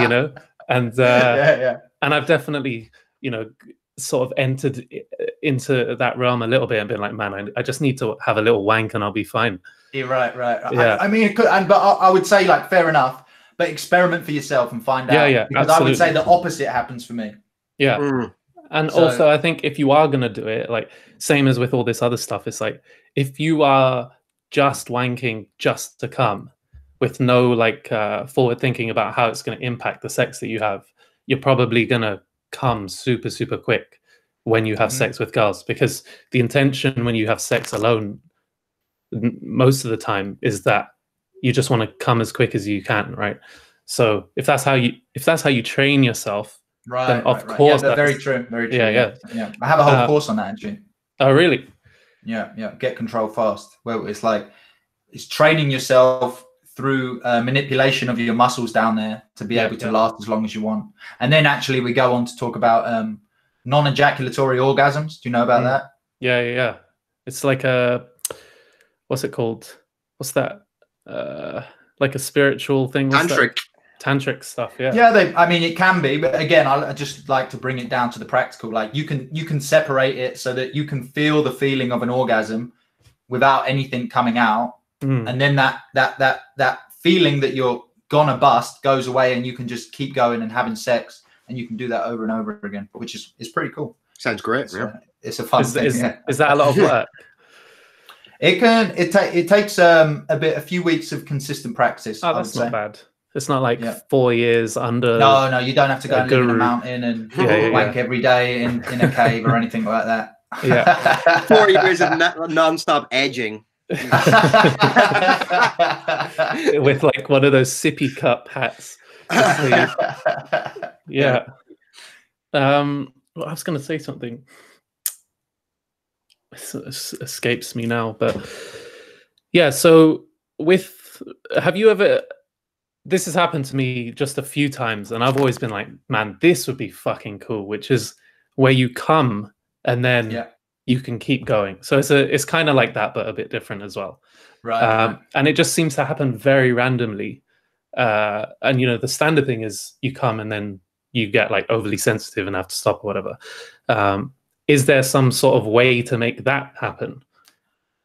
you know? And uh, yeah, yeah. and I've definitely, you know, sort of entered into that realm a little bit and been like, man, I, I just need to have a little wank and I'll be fine. Yeah, right, right. Yeah. I, I mean, it could, and but I, I, would say like, fair enough, but experiment for yourself and find out. Yeah, yeah. Because absolutely. I would say the opposite happens for me. Yeah. Mm. And so, also, I think if you are going to do it, like same as with all this other stuff, it's like if you are just wanking just to come with no like uh, forward thinking about how it's going to impact the sex that you have, you're probably going to come super, super quick when you have mm-hmm. sex with girls because the intention when you have sex alone most of the time is that you just want to come as quick as you can right so if that's how you if that's how you train yourself right then of right, course yeah, very true very true yeah yeah yeah i have a whole uh, course on that actually oh really yeah, yeah. Get control fast. Well, it's like it's training yourself through uh, manipulation of your muscles down there to be yeah, able to yeah. last as long as you want. And then actually we go on to talk about um, non-ejaculatory orgasms. Do you know about mm. that? Yeah, yeah, yeah. It's like a what's it called? What's that? Uh, like a spiritual thing. What's Tantric. That? Tantric stuff yeah. Yeah they i mean it can be but again i just like to bring it down to the practical. Like you can you can separate it so that you can feel the feeling of an orgasm without anything coming out. Mm. and then that that that that feeling that you're gonna bust goes away and you can just keep going and having sex and you can do that over and over again which is is pretty cool. Sounds great it's, yeah. uh, it's a fun is, thing, is, yeah. is that a lot of work? It can it, ta- it takes um a bit a few weeks of consistent practice oh that's not bad it's not like yeah. four years under. No, no, you don't have to go and live in a mountain and yeah, yeah, wank every day in, in a cave or anything like that. Yeah, <laughs> four years of non-stop edging. <laughs> With like one of those sippy cup hats. <laughs> yeah. Um, well, I was going to say something. It escapes me now, but yeah. So, with have you ever this has happened to me just a few times, and I've always been like, man, this would be fucking cool, which is where you come and then yeah. you can keep going. So it's a it's kind of like that, but a bit different as well. Right, um. And it just seems to happen very randomly. Uh, and you know, the standard thing is you come and then you get like overly sensitive and have to stop or whatever. Um, is there some sort of way to make that happen?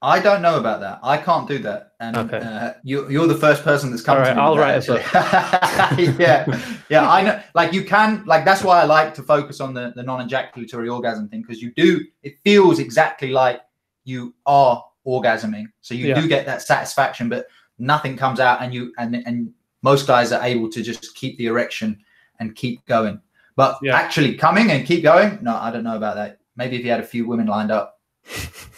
I don't know about that. I can't do that. And okay. uh, you, you're the first person that's come All right, to me. I'll write it. <laughs> yeah, yeah. I know. Like you can. Like that's why I like to focus on the, the non-ejaculatory orgasm thing because you do. It feels exactly like you are orgasming. So you yeah. do get that satisfaction, but nothing comes out, and you and and most guys are able to just keep the erection and keep going. But yeah. actually coming and keep going, no, I don't know about that. Maybe if you had a few women lined up. <laughs>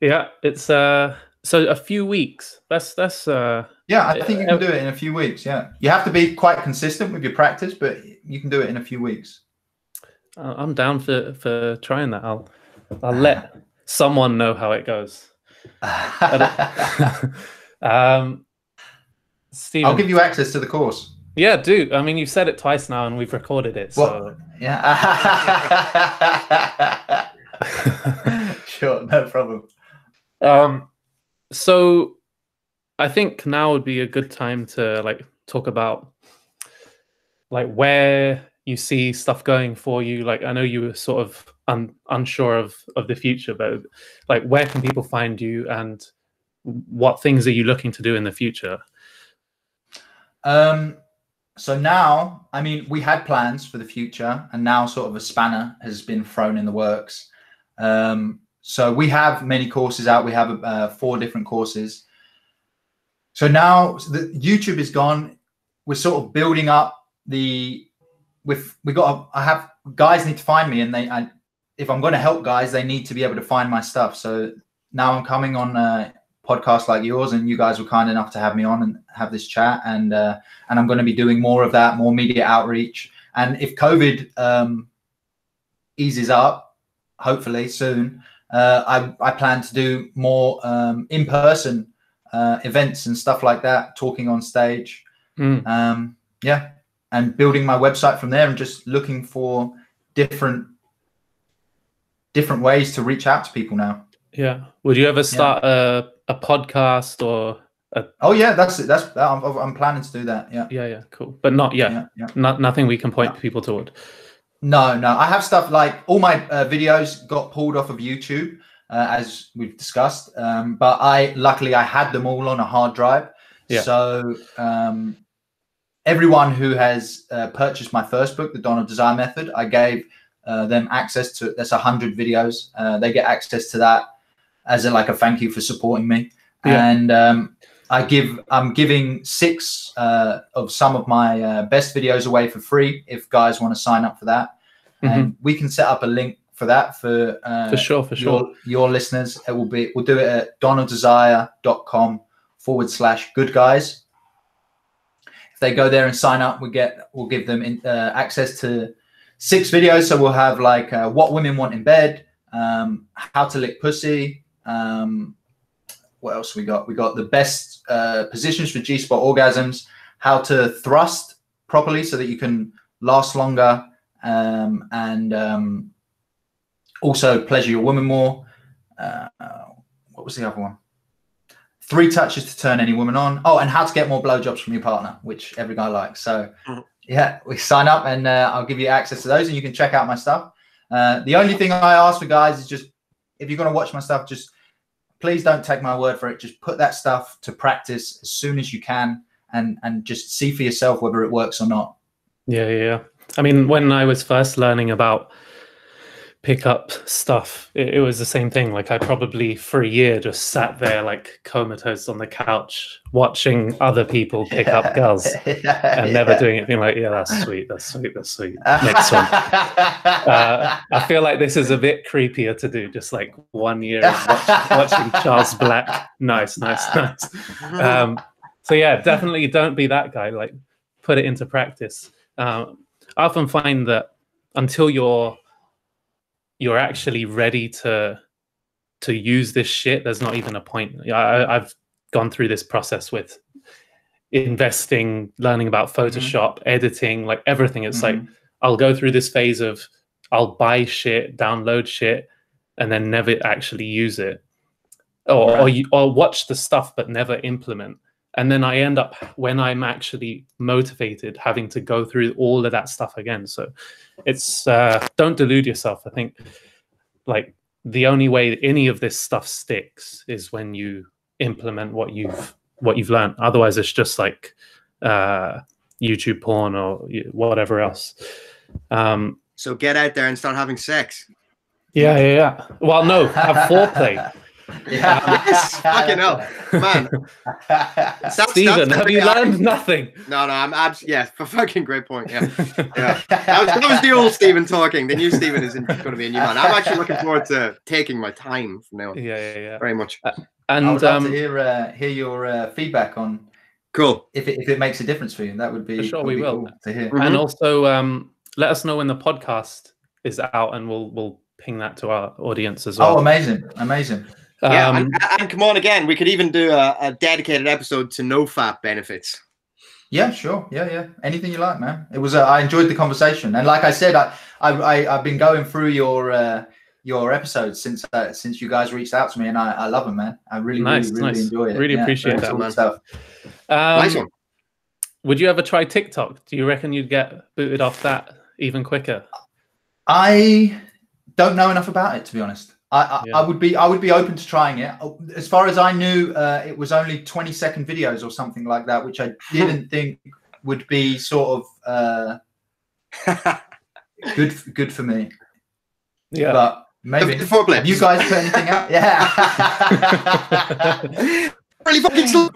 Yeah, it's uh so a few weeks. That's that's uh yeah, I think you can do it in a few weeks. Yeah, you have to be quite consistent with your practice, but you can do it in a few weeks. I'm down for for trying that. I'll I'll let someone know how it goes. <laughs> um, Stephen, I'll give you access to the course. Yeah, do. I mean, you've said it twice now, and we've recorded it. So well, yeah. <laughs> sure, no problem. Um, so I think now would be a good time to like talk about like where you see stuff going for you. Like I know you were sort of un- unsure of of the future, but like where can people find you and what things are you looking to do in the future? Um, so now, I mean, we had plans for the future, and now sort of a spanner has been thrown in the works. Um, so we have many courses out. We have uh, four different courses. So now the YouTube is gone. We're sort of building up the. With we got. I have guys need to find me, and they. I, if I'm going to help guys, they need to be able to find my stuff. So now I'm coming on a podcast like yours, and you guys were kind enough to have me on and have this chat, and uh, and I'm going to be doing more of that, more media outreach. And if COVID um, eases up, hopefully soon, I, I plan to do more um, in person uh, events and stuff like that, talking on stage. Mm. Um, yeah, and building my website from there and just looking for different different ways to reach out to people now. Yeah. Would you ever start yeah. a, a podcast or a... Oh yeah, that's it. That's I'm, I'm planning to do that. Yeah. Yeah, yeah, cool. But not yet. Yeah, yeah. Not nothing we can point no. people toward. No, no. I have stuff like all my uh, videos got pulled off of YouTube, uh, as we've discussed. Um, but I luckily I had them all on a hard drive. Yeah. So um, everyone who has uh, purchased my first book, The Don of Desire Method, I gave uh, them access to. There's a hundred videos. Uh, they get access to that as a, like a thank you for supporting me. Yeah. And um, I give I'm giving six uh, of some of my uh, best videos away for free if guys want to sign up for that. Mm-hmm. And we can set up a link for that for uh, for sure for sure your, your, listeners. It will be we'll do it at donofdesire.com forward slash good guys. If they go there and sign up, we get we'll give them in, uh, access to six videos. So we'll have like uh, what women want in bed, um, how to lick pussy. Um, what else we got? We got the best uh, positions for G spot orgasms, how to thrust properly so that you can last longer, um, and um, also pleasure your woman more. Uh, what was the other one? Three touches to turn any woman on. Oh, and how to get more blowjobs from your partner, which every guy likes. So, mm-hmm. yeah, we sign up and uh, I'll give you access to those, and you can check out my stuff. Uh, the only thing I ask for guys is just if you're going to watch my stuff, just please don't take my word for it. Just put that stuff to practice as soon as you can, and and just see for yourself whether it works or not. Yeah, yeah. I mean, when I was first learning about pick up stuff, it, it, was the same thing. Like I probably for a year just sat there like comatose on the couch watching other people pick yeah. up girls <laughs> yeah, and never doing anything like, yeah, that's sweet, that's sweet, that's sweet. <laughs> Next one. uh, I feel like this is a bit creepier to do, just like one year watch, watching <laughs> Charles Black. Nice, nice, nice. Um, so yeah, definitely don't be that guy. Like put it into practice. Um, I often find that until you're you're actually ready to to use this shit there's not even a point I, i've gone through this process with investing learning about mm-hmm. photoshop mm-hmm. editing like everything it's mm-hmm. like i'll go through this phase of i'll buy shit download shit and then never actually use it or right. or, you, or watch the stuff but never implement and then I end up when I'm actually motivated having to go through all of that stuff again. So it's uh, don't delude yourself. I think like the only way any of this stuff sticks is when you implement what you've what you've learned. Otherwise, it's just like uh, YouTube porn or whatever else. Um, so get out there and start having sex. Yeah, yeah, yeah. Well, no, have foreplay. <laughs> Yeah. yes. <laughs> Fucking hell, man. <laughs> Stop, Stephen, have you learned <laughs> nothing? No, no, I'm abs. Yeah, for fucking great point. Yeah, yeah. That was, that was the old Stephen talking. The new Stephen is going to be a new man. I'm actually looking forward to taking my time from now on. Yeah, yeah, yeah. Very much. Uh, and I would love um, to hear uh, hear your uh, feedback on. Cool. If it, if it makes a difference for you, that would be. For sure, we will. Cool to hear. Mm-hmm. And also, um, let us know when the podcast is out, and we'll we'll ping that to our audience as well. Oh, amazing, amazing. Yeah, um, and, and, come on again. We could even do a, a dedicated episode to NoFap benefits. Yeah, sure. Yeah, yeah. Anything you like, man. It was. Uh, I enjoyed the conversation, and like I said, I, I, I have been going through your uh, your episodes since uh, since you guys reached out to me, and I, I love them, man. I really, nice, really, really nice. enjoy it. Really yeah, appreciate that, man. Stuff. Um, nice one. Would you ever try TikTok? Do you reckon you'd get booted off that even quicker? I don't know enough about it to be honest. I, I, yeah. I, would be I would be open to trying it. As far as I knew, uh, it was only 20 second videos or something like that, which I <laughs> didn't think would be sort of uh, <laughs> good good for me. Yeah, but maybe the, the Have you guys put anything out? Yeah. <laughs> really fucking slow.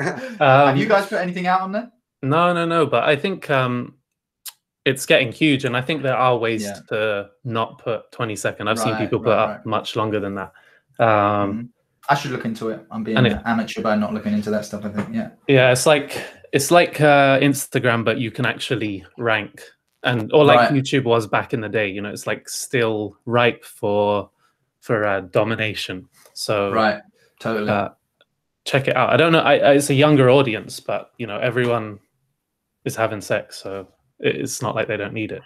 um, Have you guys put anything out on there? No, no, no. But I think um, it's getting huge, and I think there are ways yeah. to not put 20 second. I've right, seen people put right, up right. much longer than that. Um, mm-hmm. I should look into it. I'm being an amateur by not looking into that stuff. I think, yeah, yeah. It's like it's like uh, Instagram, but you can actually rank, and or like YouTube was back in the day. You know, it's like still ripe for for uh, domination. So right, totally. Uh, check it out. I don't know. I, I, it's a younger audience, but you know, everyone is having sex, so it's not like they don't need it.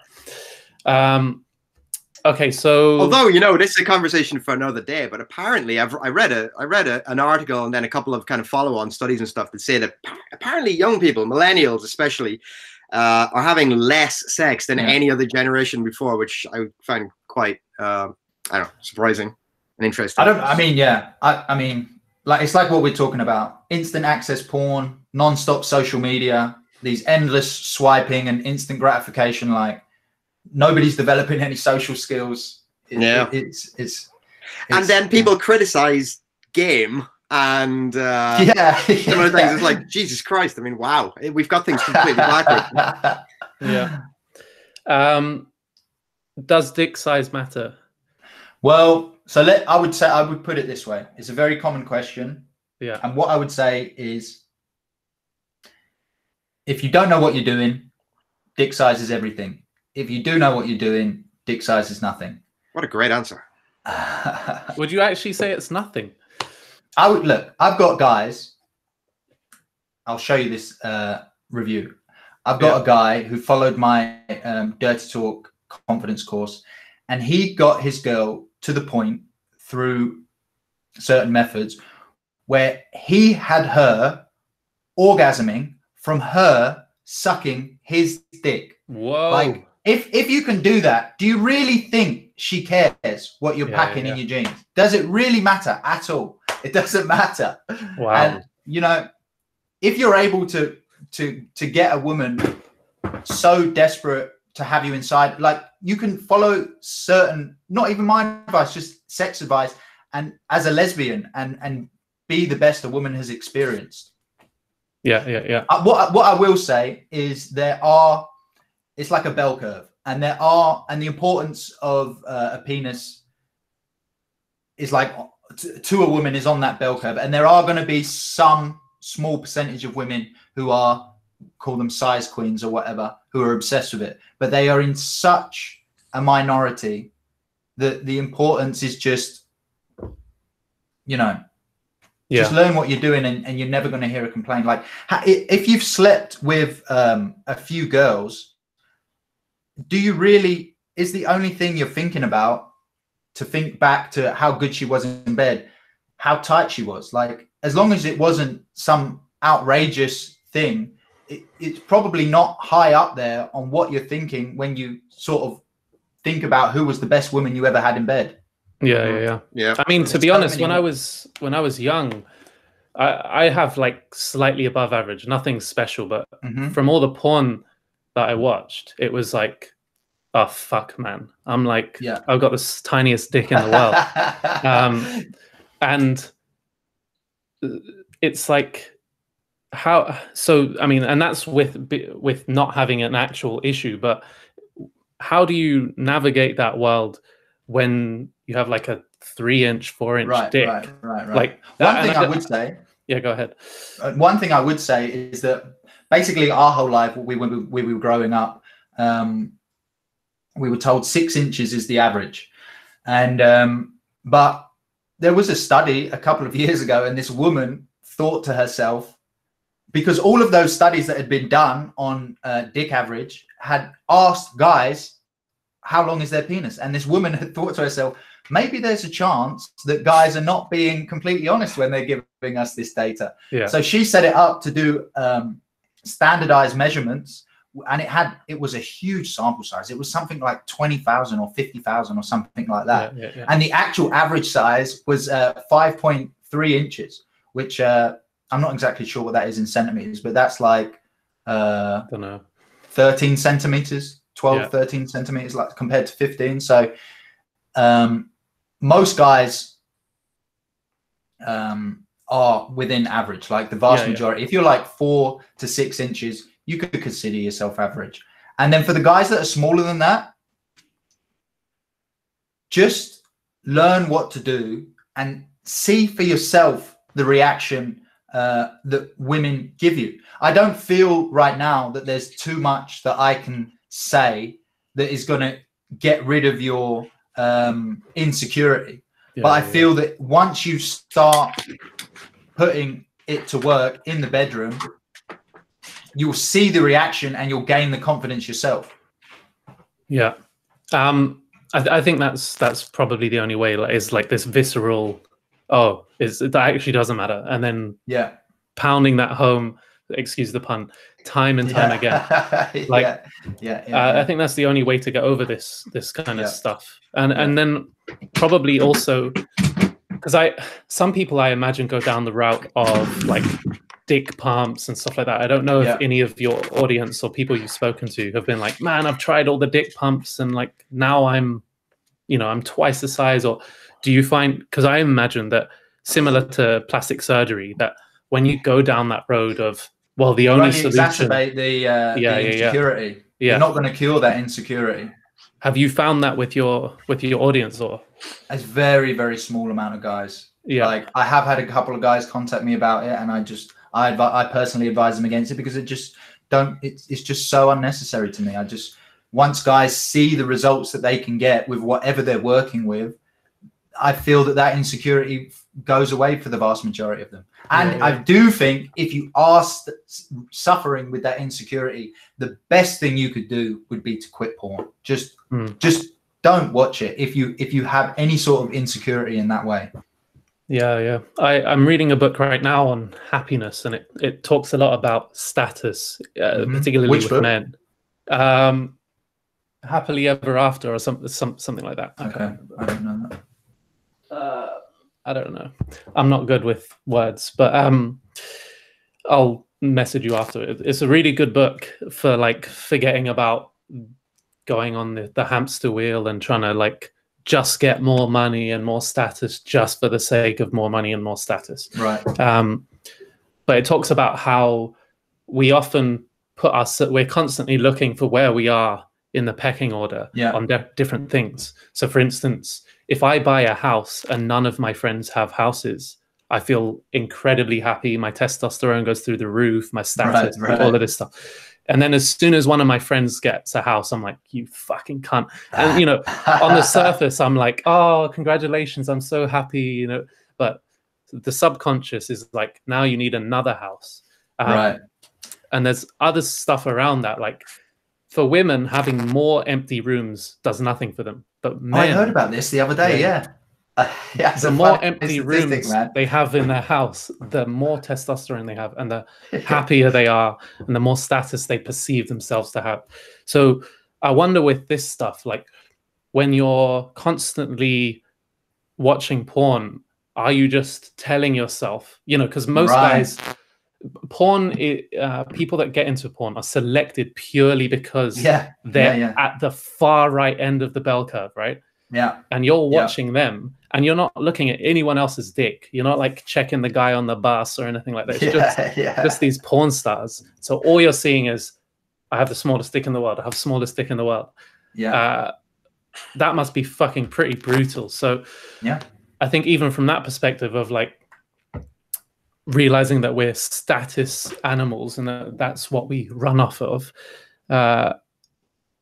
Um, okay, so although you know this is a conversation for another day, but apparently I've I read a I read a, an article and then a couple of kind of follow on studies and stuff that say that apparently young people, millennials especially, uh, are having less sex than yeah. any other generation before, which I find quite uh, I don't know surprising and interesting. I don't. I mean, yeah. I I mean. Like it's like what we're talking about: instant access porn, non-stop social media, these endless swiping and instant gratification. Like nobody's developing any social skills. It, yeah, it, it's, it's, it's and then people yeah. criticize game and uh, <laughs> yeah, some of the things. It's like Jesus Christ. I mean, wow, we've got things completely backwards. <laughs> yeah. Um, does dick size matter? Well, so let I would say I would put it this way. It's a very common question. Yeah. And what I would say is if you don't know what you're doing, dick size is everything. If you do know what you're doing, dick size is nothing. What a great answer. <laughs> would you actually say it's nothing? I would look, I've got guys. I'll show you this uh, review. I've got yeah. a guy who followed my um, Dirty Talk confidence course, and he got his girl to the point through certain methods where he had her orgasming from her sucking his dick. Whoa. Like if if you can do that, do you really think she cares what you're yeah, packing yeah, yeah. in your jeans? Does it really matter at all? It doesn't matter. Wow. And you know, if you're able to to to get a woman so desperate to have you inside, like you can follow certain, not even my advice, just sex advice, and as a lesbian, and and be the best a woman has experienced. Yeah, yeah, yeah. Uh, what what I will say is there are, it's like a bell curve, and there are, and the importance of uh, a penis is like to, to a woman is on that bell curve, and there are going to be some small percentage of women who are call them size queens or whatever who are obsessed with it, but they are in such a minority that the importance is just, you know, yeah. Just learn what you're doing, and, and you're never going to hear a complaint. Like if you've slept with um, a few girls, do you really? Is the only thing you're thinking about to think back to how good she was in bed? how tight she was. Like as long as it wasn't some outrageous thing, it, it's probably not high up there on what you're thinking when you sort of think about who was the best woman you ever had in bed. Yeah, yeah, yeah. Yeah. I mean, to be honest, when I was when I was young, I I have like slightly above average, nothing special, but Mhm. from all the porn that I watched, it was like, oh fuck, man, I'm like, Yeah. I've got the tiniest dick in the world. <laughs> um, and it's like how so i mean and that's with with not having an actual issue but how do you navigate that world when you have like a three inch four inch right, dick. right, right, right. like One thing I would say <laughs> yeah go ahead. Uh, one thing I would say is that basically our whole life, we when we, we were growing up, um, we were told six inches is the average, and um, but there was a study a couple of years ago, and this woman thought to herself, because all of those studies that had been done on uh, dick average had asked guys how long is their penis, and this woman <laughs> had thought to herself, maybe there's a chance that guys are not being completely honest when they're giving us this data. yeah So she set it up to do um, standardized measurements, and it had it was a huge sample size. It was something like twenty thousand or fifty thousand or something like that. yeah, yeah, yeah. And the actual average size was uh, five point three inches, which uh, I'm not exactly sure what that is in centimeters, but that's like uh, don't know 13 centimeters 12 Yeah. 13 centimeters like compared to 15 so um most guys um are within average like the vast Yeah, yeah. majority if you're like four to six inches you could consider yourself average and then for the guys that are smaller than that just learn what to do and see for yourself the reaction uh, that women give you. I don't feel right now that there's too much that I can say that is going to get rid of your um, insecurity. Yeah, but I yeah, feel that once you start putting it to work in the bedroom, you'll see the reaction and you'll gain the confidence yourself. Yeah. Um, I, th- I think that's that's probably the only way. Like, is like this visceral. Oh, is that actually doesn't matter, and then Yeah. pounding that home. Excuse the pun. Time and time again. <laughs> Like, yeah. Yeah. yeah, Uh, yeah. I think that's the only way to get over this this kind of stuff, and and then probably also because I some people I imagine go down the route of like dick pumps and stuff like that. I don't know if Yeah. any of your audience or people you've spoken to have been like, man, I've tried all the dick pumps and like now I'm, you know, I'm twice the size. Or do you find because I imagine that similar to plastic surgery that when you go down that road of well, the only solution, exacerbate the, uh, Yeah, the yeah, yeah. insecurity. yeah, You're not going to cure that insecurity. have you found that with your with your audience or It's very, very small amount of guys. yeah, Like I have had a couple of guys contact me about it, and I just I advi- I personally advise them against it because it just don't it's it's just so unnecessary to me. I just once guys see the results that they can get with whatever they're working with, I feel that that insecurity goes away for the vast majority of them. And Yeah, yeah. I do think if you are st- suffering with that insecurity, the best thing you could do would be to quit porn. Just Hmm. just don't watch it if you if you have any sort of insecurity in that way. Yeah, yeah. I, I'm reading a book right now on happiness, and it, it talks a lot about status, uh, Mhm. particularly Which with book? men. Um, happily ever after, or some, some something like that. Okay. I don't know that. Uh, I don't know. I'm not good with words, but um, I'll message you after. It's a really good book for like forgetting about going on the, the hamster wheel and trying to like just get more money and more status just for the sake of more money and more status. Right. Um, but it talks about how we often put us, we're constantly looking for where we are in the pecking order Yeah. on di- different things. So, for instance, if I buy a house and none of my friends have houses, I feel incredibly happy. My testosterone goes through the roof, my status, right. all of this stuff. And then as soon as one of my friends gets a house, I'm like, you fucking cunt. And, you know, on the <laughs> surface, I'm like, oh, congratulations, I'm so happy, you know. But the subconscious is like, now you need another house. Um, right. And there's other stuff around that. Like for women, having more empty rooms does nothing for them. But oh, I heard about this the other day. Yeah. <laughs> Yeah. yeah, the more empty rooms man. they have in their house, <laughs> the more testosterone they have, and the <laughs> happier they are, and the more status they perceive themselves to have. So I wonder with this stuff, like when you're constantly watching porn, are you just telling yourself, you know, because most right. guys, porn, uh, people that get into porn are selected purely because yeah. they're yeah, yeah. at the far right end of the bell curve, right? Yeah. And you're watching them and you're not looking at anyone else's dick. You're not like checking the guy on the bus or anything like that. It's yeah, just, <laughs> just these porn stars. So all you're seeing is, I have the smallest dick in the world. I have the smallest dick in the world. Yeah. Uh, that must be fucking pretty brutal. So yeah, I think even from that perspective of like realizing that we're status animals and that that's what we run off of. Uh,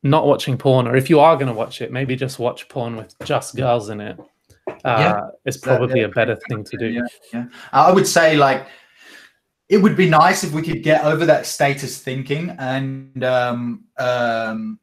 not watching porn, or if you are going to watch it, maybe just watch porn with just girls in it. Uh, yeah, is probably a better thing to do. Yeah, yeah. I would say like it would be nice if we could get over that status thinking and um, um,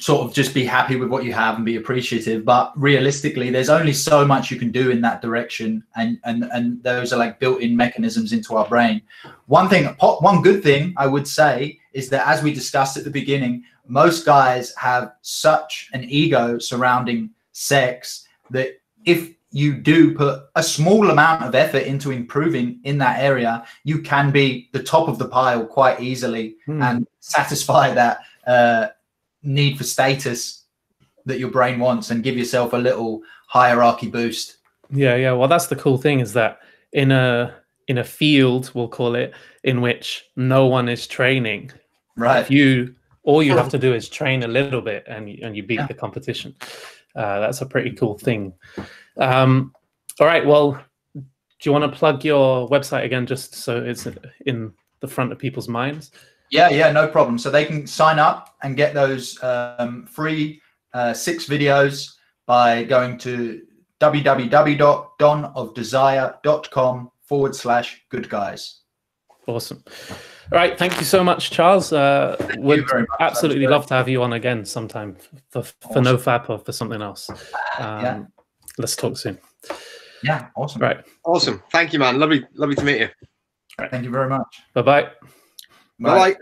sort of just be happy with what you have and be appreciative. But realistically, there's only so much you can do in that direction, and and and those are like built-in mechanisms into our brain. One thing, one good thing I would say is that as we discussed at the beginning, most guys have such an ego surrounding sex that if you do put a small amount of effort into improving in that area, you can be the top of the pile quite easily hmm. and satisfy that uh, need for status that your brain wants and give yourself a little hierarchy boost. Yeah, yeah. Well, that's the cool thing is that in a in a field, we'll call it, in which no one is training. Right. If you all you have to do is train a little bit and and you beat yeah. the competition. Uh, that's a pretty cool thing. Um, all right. Well, do you want to plug your website again, just so it's in the front of people's minds? Yeah, yeah, no problem. So they can sign up and get those um, free uh, six videos by going to www.donofdesire.com forward slash good guys. Awesome. All right. Thank you so much, Charles. Uh, would absolutely love to have you on again sometime for, for awesome. NoFap or for something else. Um, yeah. Let's talk soon. Yeah. Awesome. Right. Awesome. Thank you, man. Lovely, lovely to meet you. Right. Thank you very much. Bye-bye. Bye.